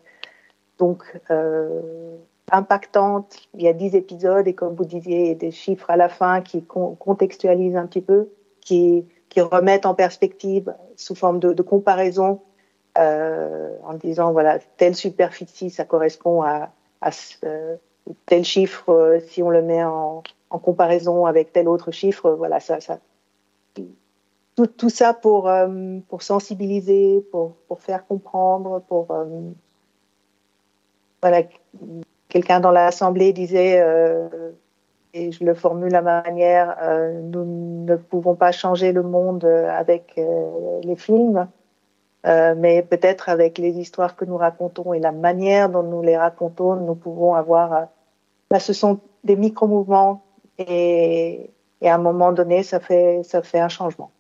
donc euh, impactantes. Il y a 10 épisodes et comme vous disiez, des chiffres à la fin qui con contextualisent un petit peu, qui, qui remettent en perspective sous forme de, de comparaison euh, en disant voilà telle superficie ça correspond à, à euh, tel chiffre euh, si on le met en, en, comparaison avec tel autre chiffre voilà ça, ça tout, tout ça pour, euh, pour sensibiliser, pour, pour faire comprendre, pour euh, voilà, quelqu'un dans l'assemblée disait euh, et je le formule à ma manière, euh, nous ne pouvons pas changer le monde avec euh, les films, euh, mais peut-être avec les histoires que nous racontons et la manière dont nous les racontons, nous pouvons avoir. Là, ce sont des micro-mouvements et, et à un moment donné, ça fait, ça fait un changement.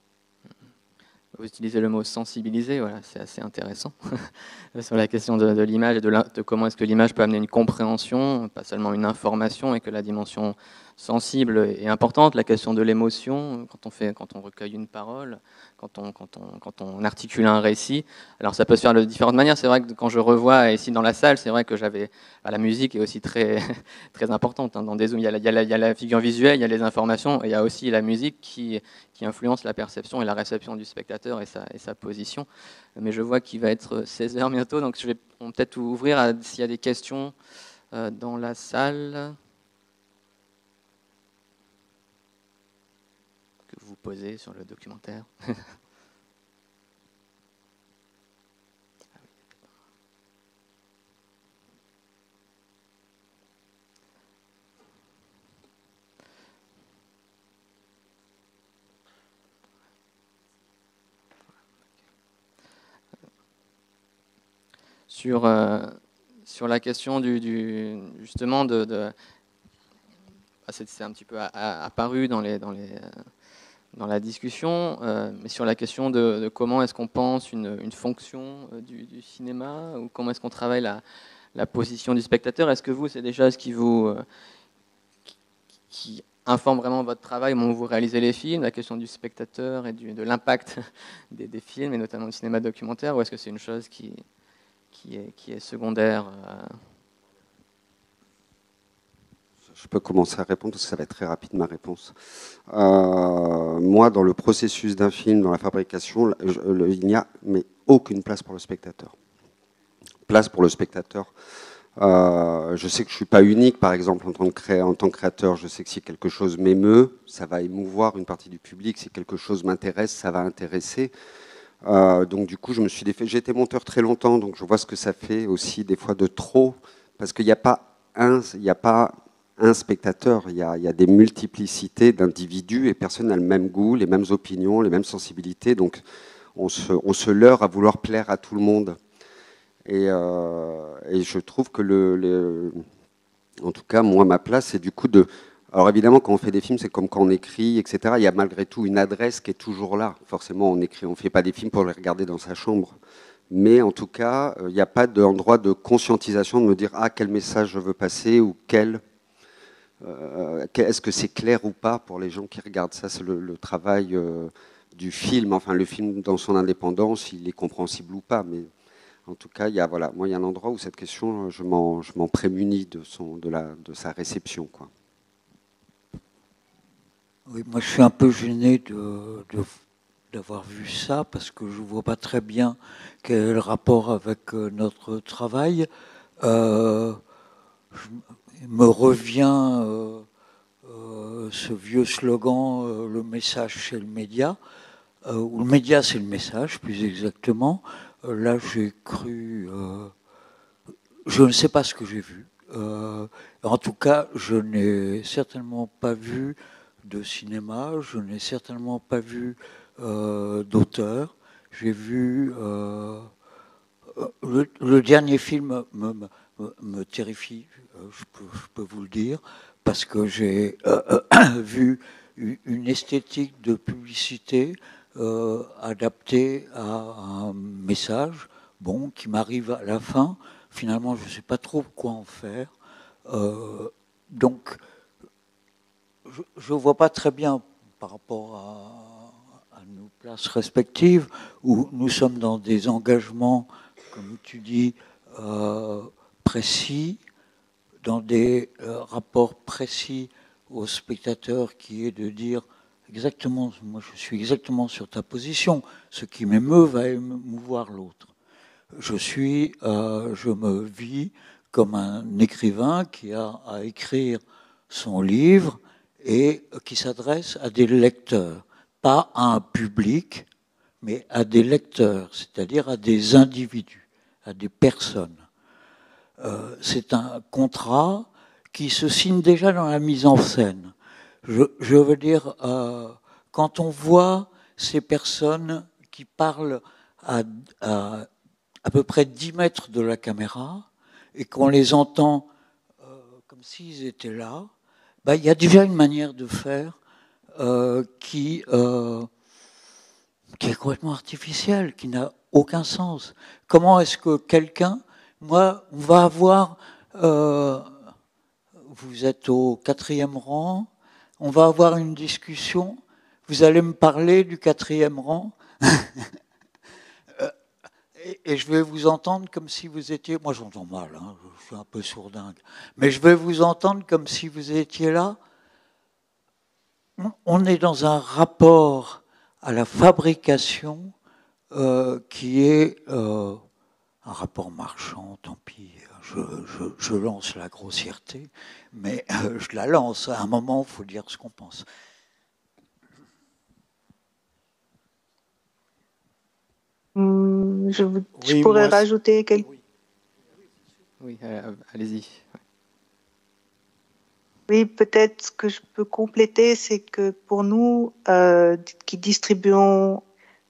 Vous utilisez le mot sensibiliser, voilà, c'est assez intéressant. Sur la question de, l'image et de, de comment est-ce que l'image peut amener une compréhension, pas seulement une information, et que la dimension sensible et importante, la question de l'émotion, quand on, quand on recueille une parole, quand on, quand, on, quand on articule un récit. Alors ça peut se faire de différentes manières. C'est vrai que quand je revois ici dans la salle, c'est vrai que j'avais. Bah, la musique est aussi très, très importante. Hein. Dans des zooms, il y, a la, figure visuelle, il y a les informations, et il y a aussi la musique qui, qui influence la perception et la réception du spectateur et sa, et sa position. Mais je vois qu'il va être 16h bientôt, donc je vais peut-être ouvrir s'il y a des questions euh, dans la salle. Sur le documentaire. sur, euh, sur la question du, du justement de, de ah, c'est un petit peu apparu dans les, dans les, euh, dans la discussion, euh, mais sur la question de, comment est-ce qu'on pense une, fonction euh, du, cinéma, ou comment est-ce qu'on travaille la, position du spectateur. Est-ce que vous, c'est déjà ce qui vous euh, qui, informe vraiment votre travail où vous réalisez les films, la question du spectateur et de l'impact des, films, et notamment du cinéma documentaire, ou est-ce que c'est une chose qui est secondaire je peux commencer à répondre parce que ça va être très rapide ma réponse. Euh, moi, dans le processus d'un film, dans la fabrication, il n'y a mais aucune place pour le spectateur. Place pour le spectateur. Euh, je sais que je suis pas unique, par exemple, en tant, que en tant que créateur. Je sais que si quelque chose m'émeut, ça va émouvoir une partie du public. Si quelque chose m'intéresse, ça va intéresser. Euh, donc du coup, je me suis défait. J'ai été monteur très longtemps, donc je vois ce que ça fait aussi des fois de trop, parce qu'il n'y a pas un, il n'y a pas un spectateur, il y a, des multiplicités d'individus et personne n'a le même goût, les mêmes opinions, les mêmes sensibilités. Donc on se, leurre à vouloir plaire à tout le monde. Et, euh, je trouve que, le, en tout cas, moi, ma place, c'est du coup de... Alors évidemment, quand on fait des films, c'est comme quand on écrit, etc. Il y a malgré tout une adresse qui est toujours là. Forcément, on écrit, on fait pas des films pour les regarder dans sa chambre. Mais en tout cas, il n'y a pas d'endroit de conscientisation de me dire ah quel message je veux passer ou quel euh, est-ce que c'est clair ou pas pour les gens qui regardent ça C'est le, travail euh, du film. Enfin, le film dans son indépendance, il est compréhensible ou pas. Mais en tout cas, il y a, voilà, moi, il y a un endroit où cette question, je m'en, je m'en prémunis de, son, de, la, de sa réception. Oui, moi, je suis un peu gêné de, d'avoir vu ça parce que je ne vois pas très bien quel est le rapport avec euh, notre travail. Euh, me revient euh, euh, ce vieux slogan euh, le message c'est le média. Ou le média c'est le message plus exactement. Là j'ai cru je ne sais pas ce que j'ai vu. En tout cas je n'ai certainement pas vu de cinéma je n'ai certainement pas vu d'auteur. J'ai vu le, dernier film me, me terrifie euh, je peux, vous le dire, parce que j'ai euh, euh, vu une esthétique de publicité adaptée à un message, bon, qui m'arrive à la fin. Finalement, je ne sais pas trop quoi en faire. donc, je ne vois pas très bien par rapport à, à, nos places respectives, où nous sommes dans des engagements, comme tu dis, précis, dans des euh, rapports précis au spectateur qui est de dire exactement, moi je suis exactement sur ta position, ce qui m'émeut va émouvoir l'autre. Je suis, euh, je me vis comme un écrivain qui a à écrire son livre et qui s'adresse à des lecteurs, pas à un public, mais à des lecteurs, c'est-à-dire à des individus, à des personnes. Euh, c'est un contrat qui se signe déjà dans la mise en scène. Je, veux dire, euh, quand on voit ces personnes qui parlent à, à, peu près 10 mètres de la caméra et qu'on les entend euh, comme s'ils étaient là, bah, il y a déjà une manière de faire qui qui est complètement artificiel, qui n'a aucun sens. Comment est-ce que quelqu'un, moi, on va avoir, euh, vous êtes au quatrième rang, on va avoir une discussion, vous allez me parler du quatrième rang, euh, et, je vais vous entendre comme si vous étiez, moi j'entends mal, hein, je suis un peu sourdingue, mais je vais vous entendre comme si vous étiez là. On est dans un rapport à la fabrication euh, qui est un rapport marchand, tant pis, je, je, lance la grossièreté, mais euh, je la lance. À un moment, il faut dire ce qu'on pense. Hmm, je, pourrais rajouter quelque Oui, allez-y. Oui, peut-être ce que je peux compléter, c'est que pour nous, euh, qui distribuons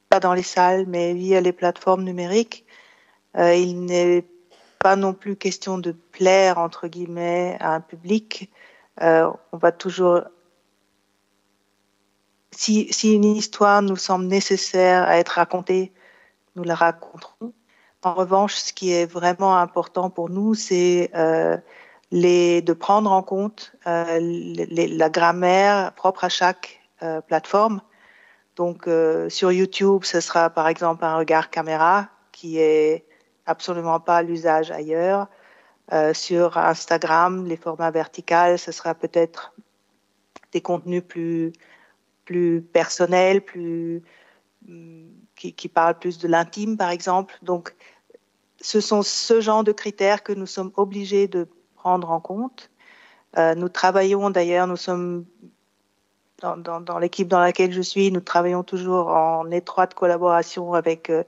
pas dans les salles, mais via les plateformes numériques, euh, il n'est pas non plus question de plaire entre guillemets à un public. Euh, on va toujours, si, si une histoire nous semble nécessaire à être racontée, nous la raconterons. En revanche, ce qui est vraiment important pour nous, c'est euh, de prendre en compte euh, la grammaire propre à chaque euh, plateforme. Donc euh, sur YouTube, ce sera par exemple un regard caméra qui est absolument pas l'usage ailleurs. Euh, sur Instagram, les formats verticaux, ce sera peut-être des contenus plus plus personnels, plus qui, qui parlent plus de l'intime, par exemple. Donc, ce sont ce genre de critères que nous sommes obligés de prendre en compte. Euh, nous travaillons d'ailleurs, nous sommes dans l'équipe dans laquelle je suis, nous travaillons toujours en étroite collaboration avec euh,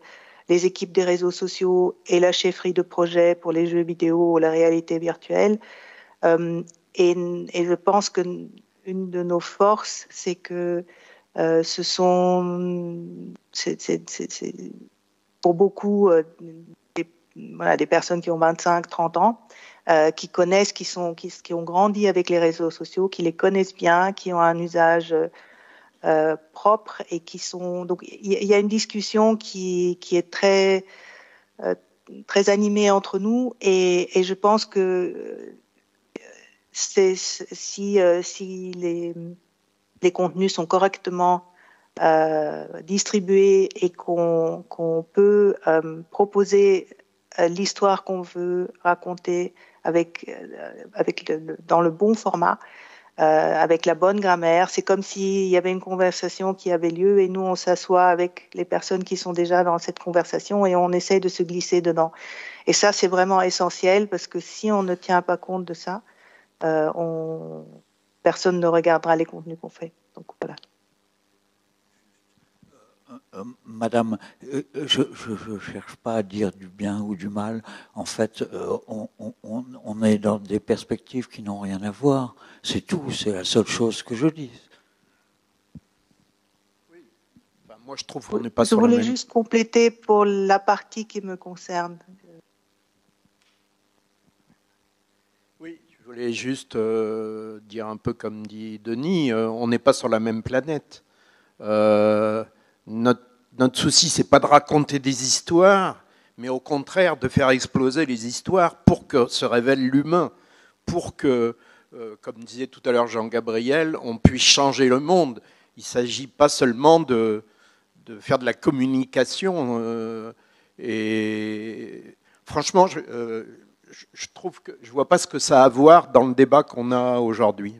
les équipes des réseaux sociaux et la chefferie de projet pour les jeux vidéo ou la réalité virtuelle. Euh, et, je pense que une de nos forces, c'est que euh, ce sont, pour beaucoup, euh, des, personnes qui ont 25, 30 ans, qui connaissent, qui, sont, qui, ont grandi avec les réseaux sociaux, qui les connaissent bien, qui ont un usage euh, propre et qui sont. Donc, il y, a une discussion qui, qui est très, euh, très animée entre nous et, je pense que c'est, si, euh, si les, les contenus sont correctement euh, distribués et qu'on qu'on peut euh, proposer l'histoire qu'on veut raconter avec, euh, avec le, dans le bon format, euh, avec la bonne grammaire. C'est comme s'il y avait une conversation qui avait lieu et nous, on s'assoit avec les personnes qui sont déjà dans cette conversation et on essaie de se glisser dedans. Et ça, c'est vraiment essentiel parce que si on ne tient pas compte de ça, euh, on... personne ne regardera les contenus qu'on fait. Donc voilà. Euh, madame, euh, je ne cherche pas à dire du bien ou du mal. En fait, euh, on, on, on, est dans des perspectives qui n'ont rien à voir. C'est tout, c'est la seule chose que je dis. Oui. moi, je trouve qu'on n'est pas je voulais juste compléter pour la partie qui me concerne. Oui, je voulais juste euh, dire un peu comme dit Denis, euh, on n'est pas sur la même planète. Euh, notre, notre souci, c'est pas de raconter des histoires, mais au contraire de faire exploser les histoires pour que se révèle l'humain, pour que, euh, comme disait tout à l'heure Jean-Gabriel, on puisse changer le monde. Il ne s'agit pas seulement de, faire de la communication. Euh, et franchement, je, euh, vois pas ce que ça a à voir dans le débat qu'on a aujourd'hui.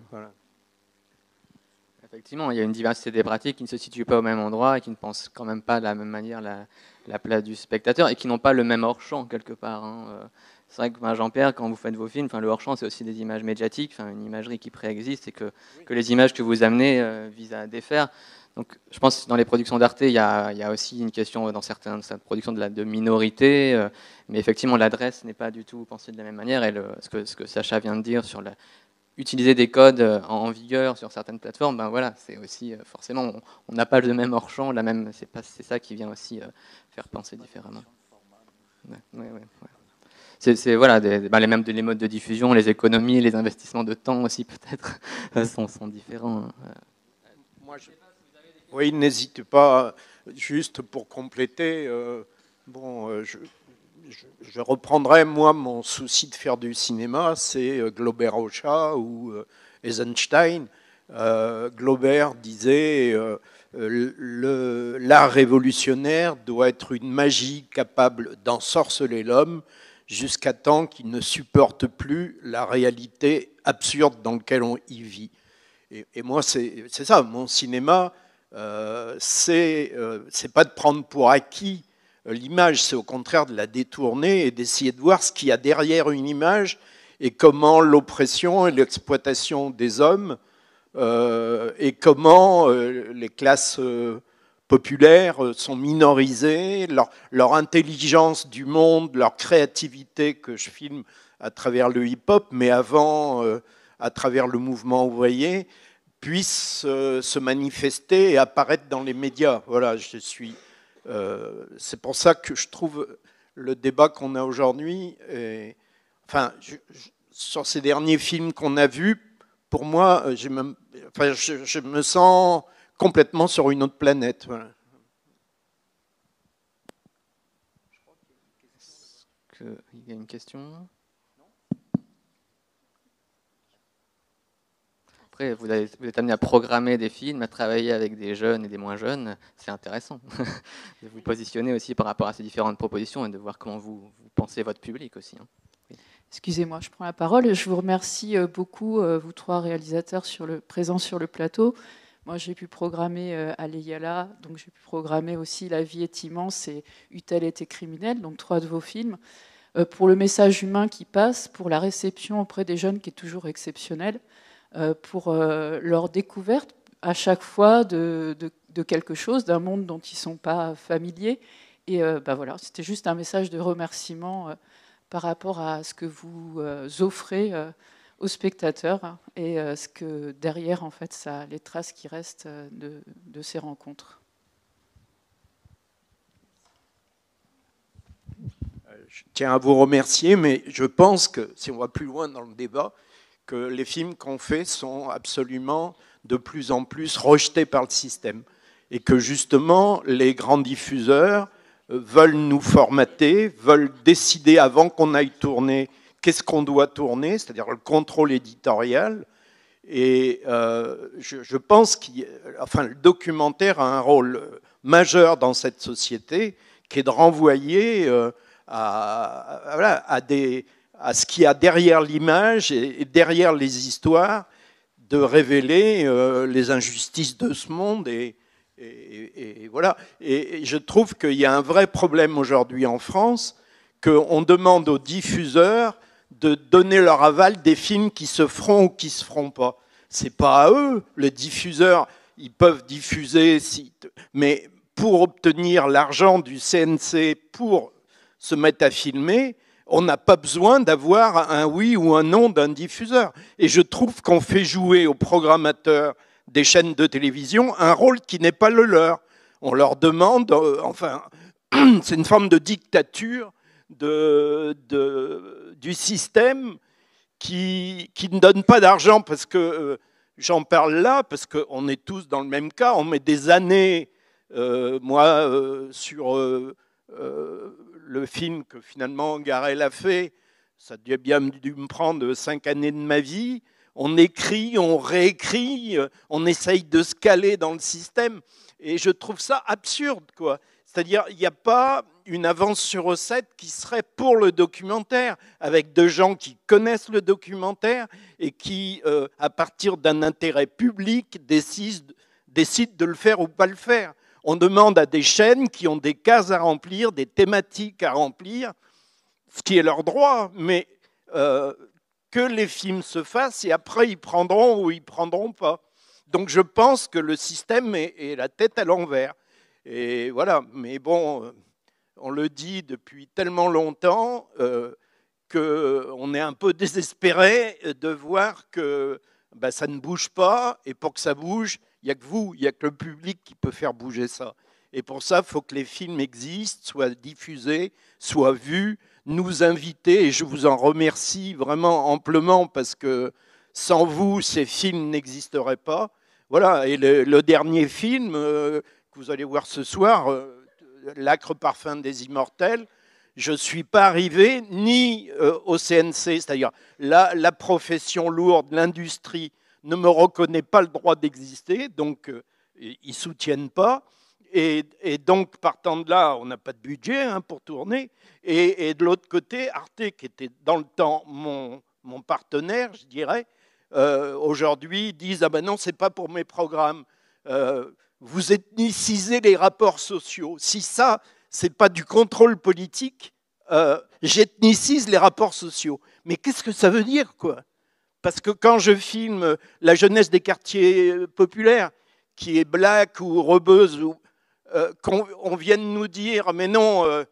Effectivement, il y a une diversité des pratiques qui ne se situent pas au même endroit et qui ne pensent quand même pas de la même manière la, la place du spectateur et qui n'ont pas le même hors-champ quelque part. Hein. C'est vrai que ben, Jean-Pierre, quand vous faites vos films, le hors-champ, c'est aussi des images médiatiques, une imagerie qui préexiste et que, que, les images que vous amenez euh, visent à défaire. Donc, je pense que dans les productions d'Arte, il, y a aussi une question dans certaines, certaines productions de, la, de minorité, euh, mais effectivement, l'adresse n'est pas du tout pensée de la même manière. Et le, ce, que, ce que Sacha vient de dire sur la, utiliser des codes euh, en vigueur sur certaines plateformes, ben voilà, c'est aussi euh, forcément, on n'a pas le même hors champ, la même, c'est pas, c'est ça qui vient aussi euh, faire penser différemment. C'est voilà, des, ben les mêmes les modes de diffusion, les économies, les investissements de temps aussi peut-être sont, sont, différents. Moi, je... Oui, n'hésitez pas, juste pour compléter, bon, je, je, reprendrai, moi, mon souci de faire du cinéma, c'est euh, Glauber Rocha ou Eisenstein. Glauber disait l'art révolutionnaire doit être une magie capable d'ensorceler l'homme jusqu'à temps qu'il ne supporte plus la réalité absurde dans laquelle on y vit. Et, moi, c'est ça, mon cinéma, euh, c'est euh, pas de prendre pour acquis euh, l'image, c'est au contraire de la détourner et d'essayer de voir ce qu'il y a derrière une image et comment l'oppression et l'exploitation des hommes euh, et comment les classes populaires sont minorisées, leur, leur, intelligence du monde, leur créativité que je filme à travers le hip-hop, mais avant à travers le mouvement ouvrier, puisse euh, se manifester et apparaître dans les médias. Voilà, je suis. Euh, c'est pour ça que je trouve le débat qu'on a aujourd'hui, enfin, sur ces derniers films qu'on a vus, pour moi, euh, je, me sens complètement sur une autre planète. Il y a une question vous, êtes amené à programmer des films, à travailler avec des jeunes et des moins jeunes. C'est intéressant de vous positionner aussi par rapport à ces différentes propositions et de voir comment vous, pensez votre public aussi. Hein. Excusez-moi, je prends la parole. Je vous remercie euh, beaucoup, euh, vous trois réalisateurs présents sur le plateau. Moi, j'ai pu programmer euh, Aleyala, donc j'ai pu programmer aussi La vie est immense et Eut-elle été criminelle, donc trois de vos films. Pour le message humain qui passe, pour la réception auprès des jeunes qui est toujours exceptionnelle. Euh, pour euh, leur découverte à chaque fois de, quelque chose, d'un monde dont ils ne sont pas familiers. Et bah voilà, c'était juste un message de remerciement par rapport à ce que vous offrez aux spectateurs et ce que derrière, en fait, ça, les traces qui restent de ces rencontres. Je tiens à vous remercier, mais je pense que si on va plus loin dans le débat, que les films qu'on fait sont absolument de plus en plus rejetés par le système et que justement les grands diffuseurs euh, veulent nous formater, veulent décider avant qu'on aille tourner qu'est-ce qu'on doit tourner, c'est-à-dire le contrôle éditorial. Et euh, je, pense que le documentaire a un rôle majeur dans cette société qui est de renvoyer euh, à des, à ce qu'il y a derrière l'image et derrière les histoires, de révéler euh, les injustices de ce monde. Et, voilà. Et, je trouve qu'il y a un vrai problème aujourd'hui en France, qu'on demande aux diffuseurs de donner leur aval des films qui se feront ou qui se feront pas. C'est pas à eux, les diffuseurs, ils peuvent diffuser, mais pour obtenir l'argent du CNC pour se mettre à filmer, on n'a pas besoin d'avoir un oui ou un non d'un diffuseur. Et je trouve qu'on fait jouer aux programmateurs des chaînes de télévision un rôle qui n'est pas le leur. On leur demande, euh, enfin, c'est une forme de dictature du système qui, qui, ne donne pas d'argent parce que euh, j'en parle là, parce qu'on est tous dans le même cas, on met des années, euh, moi, sur le film que finalement Garel a fait, ça a bien dû me prendre cinq années de ma vie. On écrit, on réécrit, on essaye de se caler dans le système. Et je trouve ça absurde, quoi. C'est-à-dire, il n'y a pas une avance sur recette qui serait pour le documentaire, avec deux gens qui connaissent le documentaire et qui, euh, à partir d'un intérêt public, décident de le faire ou pas le faire. On demande à des chaînes qui ont des cases à remplir, des thématiques à remplir, ce qui est leur droit, mais euh, que les films se fassent et après ils prendront ou ils prendront pas. Donc je pense que le système est, la tête à l'envers. Et voilà, mais bon, euh, on le dit depuis tellement longtemps euh, qu'on est un peu désespéré de voir que ben, ça ne bouge pas, et pour que ça bouge, il n'y a que vous, il n'y a que le public qui peut faire bouger ça. Et pour ça, il faut que les films existent, soient diffusés, soient vus, nous inviter, et je vous en remercie vraiment amplement parce que sans vous, ces films n'existeraient pas. voilà, et le, dernier film que vous allez voir ce soir, L'acre parfum des immortels, je ne suis pas arrivé ni au CNC, c'est-à-dire la, la, profession lourde, l'industrie ne me reconnaît pas le droit d'exister, donc ils ne soutiennent pas. Et, donc, partant de là, on n'a pas de budget hein, pour tourner. Et, de l'autre côté, Arte, qui était dans le temps mon, mon partenaire, je dirais, euh, aujourd'hui disent Ah ben non, c'est pas pour mes programmes. Euh, vous ethnicisez les rapports sociaux. Si ça, c'est pas du contrôle politique, euh, j'ethnicise les rapports sociaux. Mais qu'est-ce que ça veut dire, quoi? Parce que quand je filme la jeunesse des quartiers populaires, qui est black ou rebeuse, ou, qu'on vienne nous dire Mais non,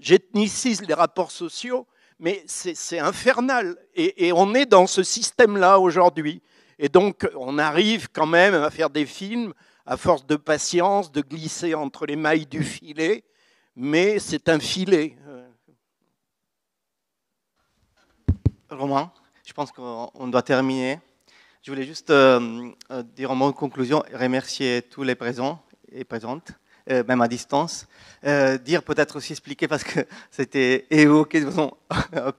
j'ethnicise les rapports sociaux, mais c'est infernal. Et, on est dans ce système-là aujourd'hui. Et donc, on arrive quand même à faire des films à force de patience, de glisser entre les mailles du filet, mais c'est un filet. Romain, je pense qu'on doit terminer. Je voulais juste euh, euh, dire en mot conclusion, remercier tous les présents et présentes. Euh, même à distance. Dire peut-être aussi expliquer, parce que c'était évoqué de façon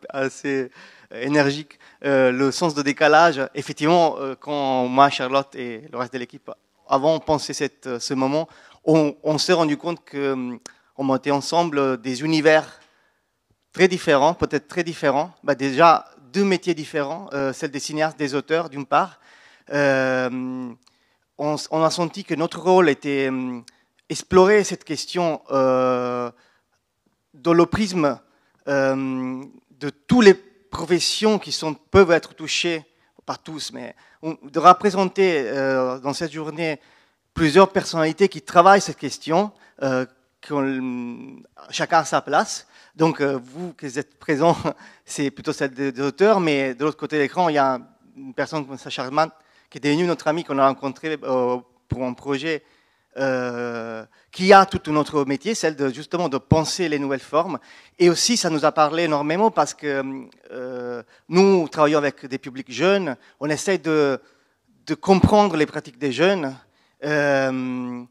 assez énergique, le sens de décalage. Effectivement, quand moi, Charlotte et le reste de l'équipe avons pensé cette, ce moment, on, s'est rendu compte qu'on montait ensemble des univers très différents, peut-être très différents. Bah déjà, deux métiers différents, celle des cinéastes, des auteurs, d'une part. On, on, a senti que notre rôle était explorer cette question euh, dans le prisme euh, de toutes les professions qui sont, peuvent être touchées, par tous, mais de représenter euh, dans cette journée plusieurs personnalités qui travaillent cette question, euh, chacun à sa place. Donc vous qui êtes présents, c'est plutôt celle des auteurs, mais de l'autre côté de l'écran, il y a une personne comme Sacha Hartmann qui est devenue notre ami qu'on a rencontré pour un projet euh, qui a tout notre métier, celle de justement de penser les nouvelles formes. Et aussi, ça nous a parlé énormément parce que euh, nous travaillons avec des publics jeunes, on essaie de, de comprendre les pratiques des jeunes, euh,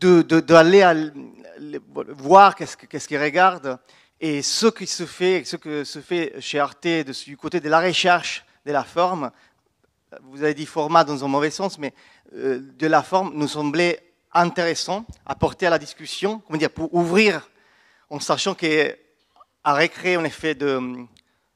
d'aller de, voir qu'est-ce qu'ils regardent et ce qui se fait, ce que se fait chez Arte du côté de la recherche de la forme. Vous avez dit format dans un mauvais sens, mais de la forme nous semblait intéressant à porter à la discussion, comment dire, pour ouvrir, en sachant qu'à récréer un effet de euh,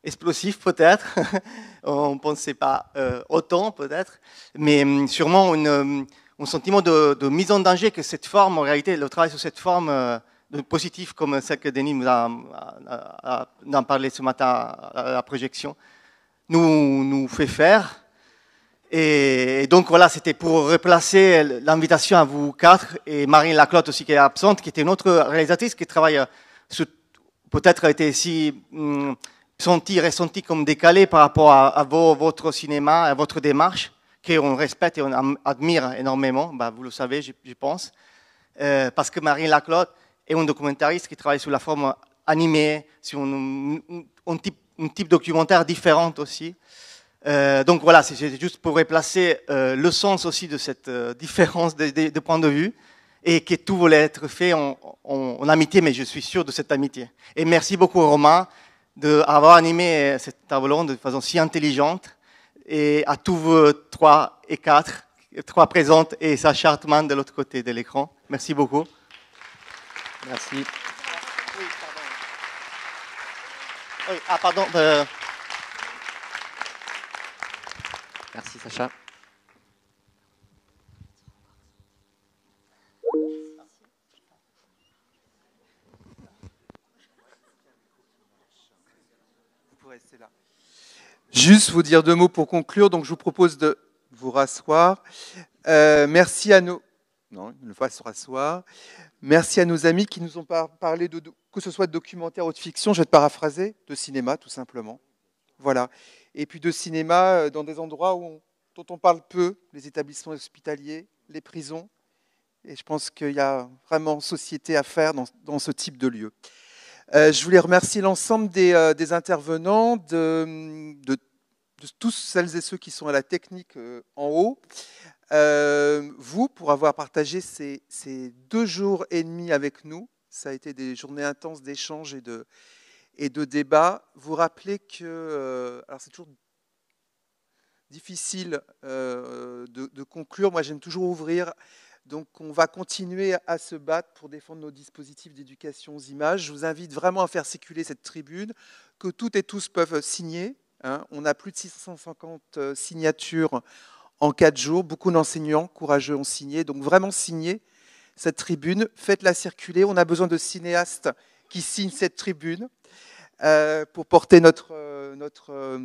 explosif peut-être, on ne pensait pas euh, autant peut-être, mais euh, sûrement une, un sentiment de, mise en danger que cette forme, en réalité, le travail sur cette forme de positif comme celle que Denis nous a, parlé ce matin à la projection, nous, fait faire. Et donc voilà, c'était pour replacer l'invitation à vous quatre et Marine Laclotte aussi qui est absente, qui était une autre réalisatrice qui travaille euh, peut-être a été ici hum, senti, ressenti comme décalé par rapport à, votre cinéma, à votre démarche, qu'on respecte et on admire énormément, bah, vous le savez, je, pense, euh, parce que Marine Laclotte est une documentariste qui travaille sur la forme animée, sur un, type, un documentaire différent aussi. Euh, donc voilà, c'est juste pour replacer euh, le sens aussi de cette différence de, de, de, point de vue et que tout voulait être fait en, en, en, amitié, mais je suis sûr de cette amitié. Et merci beaucoup Romain d'avoir animé cette table ronde de façon si intelligente et à tous vous trois et quatre, trois présentes et Sacha Hartmann de l'autre côté de l'écran. Merci beaucoup. Merci. Oui, ah, pardon. Merci Sacha. Juste vous dire deux mots pour conclure. Donc, je vous propose de vous rasseoir. Euh, merci à nos. Non, une fois se rasseoir. Merci à nos amis qui nous ont parlé de, que ce soit de documentaire ou de fiction, je vais te paraphraser, de cinéma tout simplement. Voilà et puis de cinéma euh, dans des endroits où dont on parle peu, les établissements hospitaliers, les prisons. Et je pense qu'il y a vraiment société à faire dans, ce type de lieu. Euh, je voulais remercier l'ensemble des, euh, intervenants, de, de, tous celles et ceux qui sont à la technique en haut. euh, vous pour avoir partagé ces, deux jours et demi avec nous. Ça a été des journées intenses d'échanges et de, débats. Vous rappelez que, euh, alors c'est toujours difficile euh, de, conclure. Moi, j'aime toujours ouvrir. Donc, on va continuer à se battre pour défendre nos dispositifs d'éducation aux images. Je vous invite vraiment à faire circuler cette tribune, que toutes et tous peuvent signer. Hein. On a plus de 650 signatures en quatre jours. Beaucoup d'enseignants courageux ont signé. Donc vraiment signez cette tribune, faites-la circuler. On a besoin de cinéastes qui signent cette tribune euh, pour porter notre, euh, notre, euh,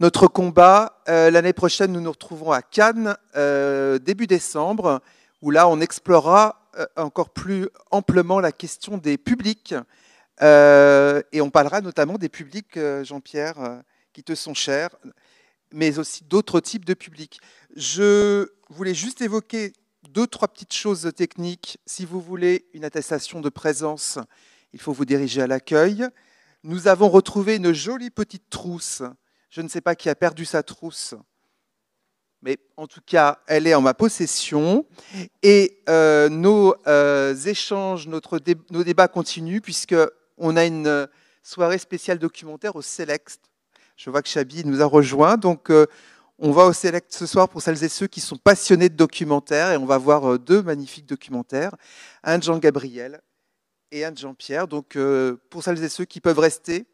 notre combat. Euh, l'année prochaine, nous nous retrouvons à Cannes, euh, début décembre, où là, on explorera euh, encore plus amplement la question des publics. et on parlera notamment des publics, Jean-Pierre, qui te sont chers mais aussi d'autres types de publics. Je voulais juste évoquer deux, trois petites choses techniques. Si vous voulez une attestation de présence, il faut vous diriger à l'accueil. Nous avons retrouvé une jolie petite trousse. Je ne sais pas qui a perdu sa trousse, mais en tout cas, elle est en ma possession. Et euh, nos euh, échanges, notre nos débats continuent, puisqu'on a une soirée spéciale documentaire au Select je vois que Chabi nous a rejoint. Donc, euh, on va au Select ce soir pour celles et ceux qui sont passionnés de documentaires. Et on va voir euh, deux magnifiques documentaires, un de Jean-Gabriel et un de Jean-Pierre. Donc, euh, pour celles et ceux qui peuvent rester,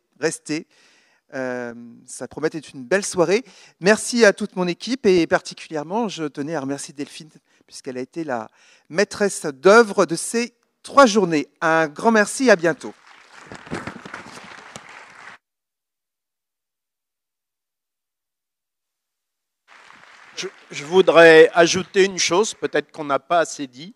rester. ça promet d'être une belle soirée. Merci à toute mon équipe et particulièrement, je tenais à remercier Delphine puisqu'elle a été la maîtresse d'œuvre de ces trois journées. Un grand merci à bientôt. je voudrais ajouter une chose, peut-être qu'on n'a pas assez dit,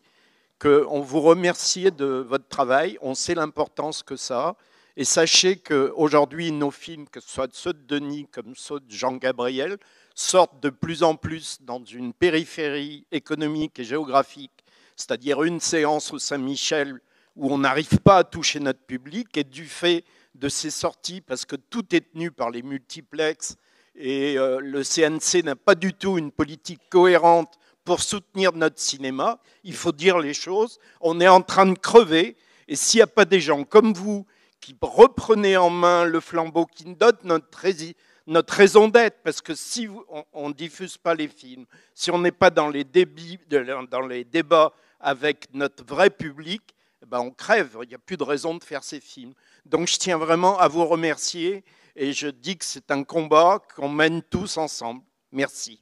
qu'on vous remercie de votre travail, on sait l'importance que ça a, et sachez qu'aujourd'hui, nos films, que ce soit ceux de Denis comme ceux de Jean-Gabriel, sortent de plus en plus dans une périphérie économique et géographique, c'est-à-dire une séance au Saint-Michel où on n'arrive pas à toucher notre public, et du fait de ces sorties, parce que tout est tenu par les multiplexes et euh, le CNC n'a pas du tout une politique cohérente pour soutenir notre cinéma. Il faut dire les choses. On est en train de crever. Et s'il n'y a pas des gens comme vous qui reprenez en main le flambeau, qui nous donnent notre, notre raison d'être, parce que si on ne diffuse pas les films, si on n'est pas dans les, dans les débats avec notre vrai public, eh ben on crève. Il n'y a plus de raison de faire ces films. Donc je tiens vraiment à vous remercier et je dis que c'est un combat qu'on mène tous ensemble. Merci.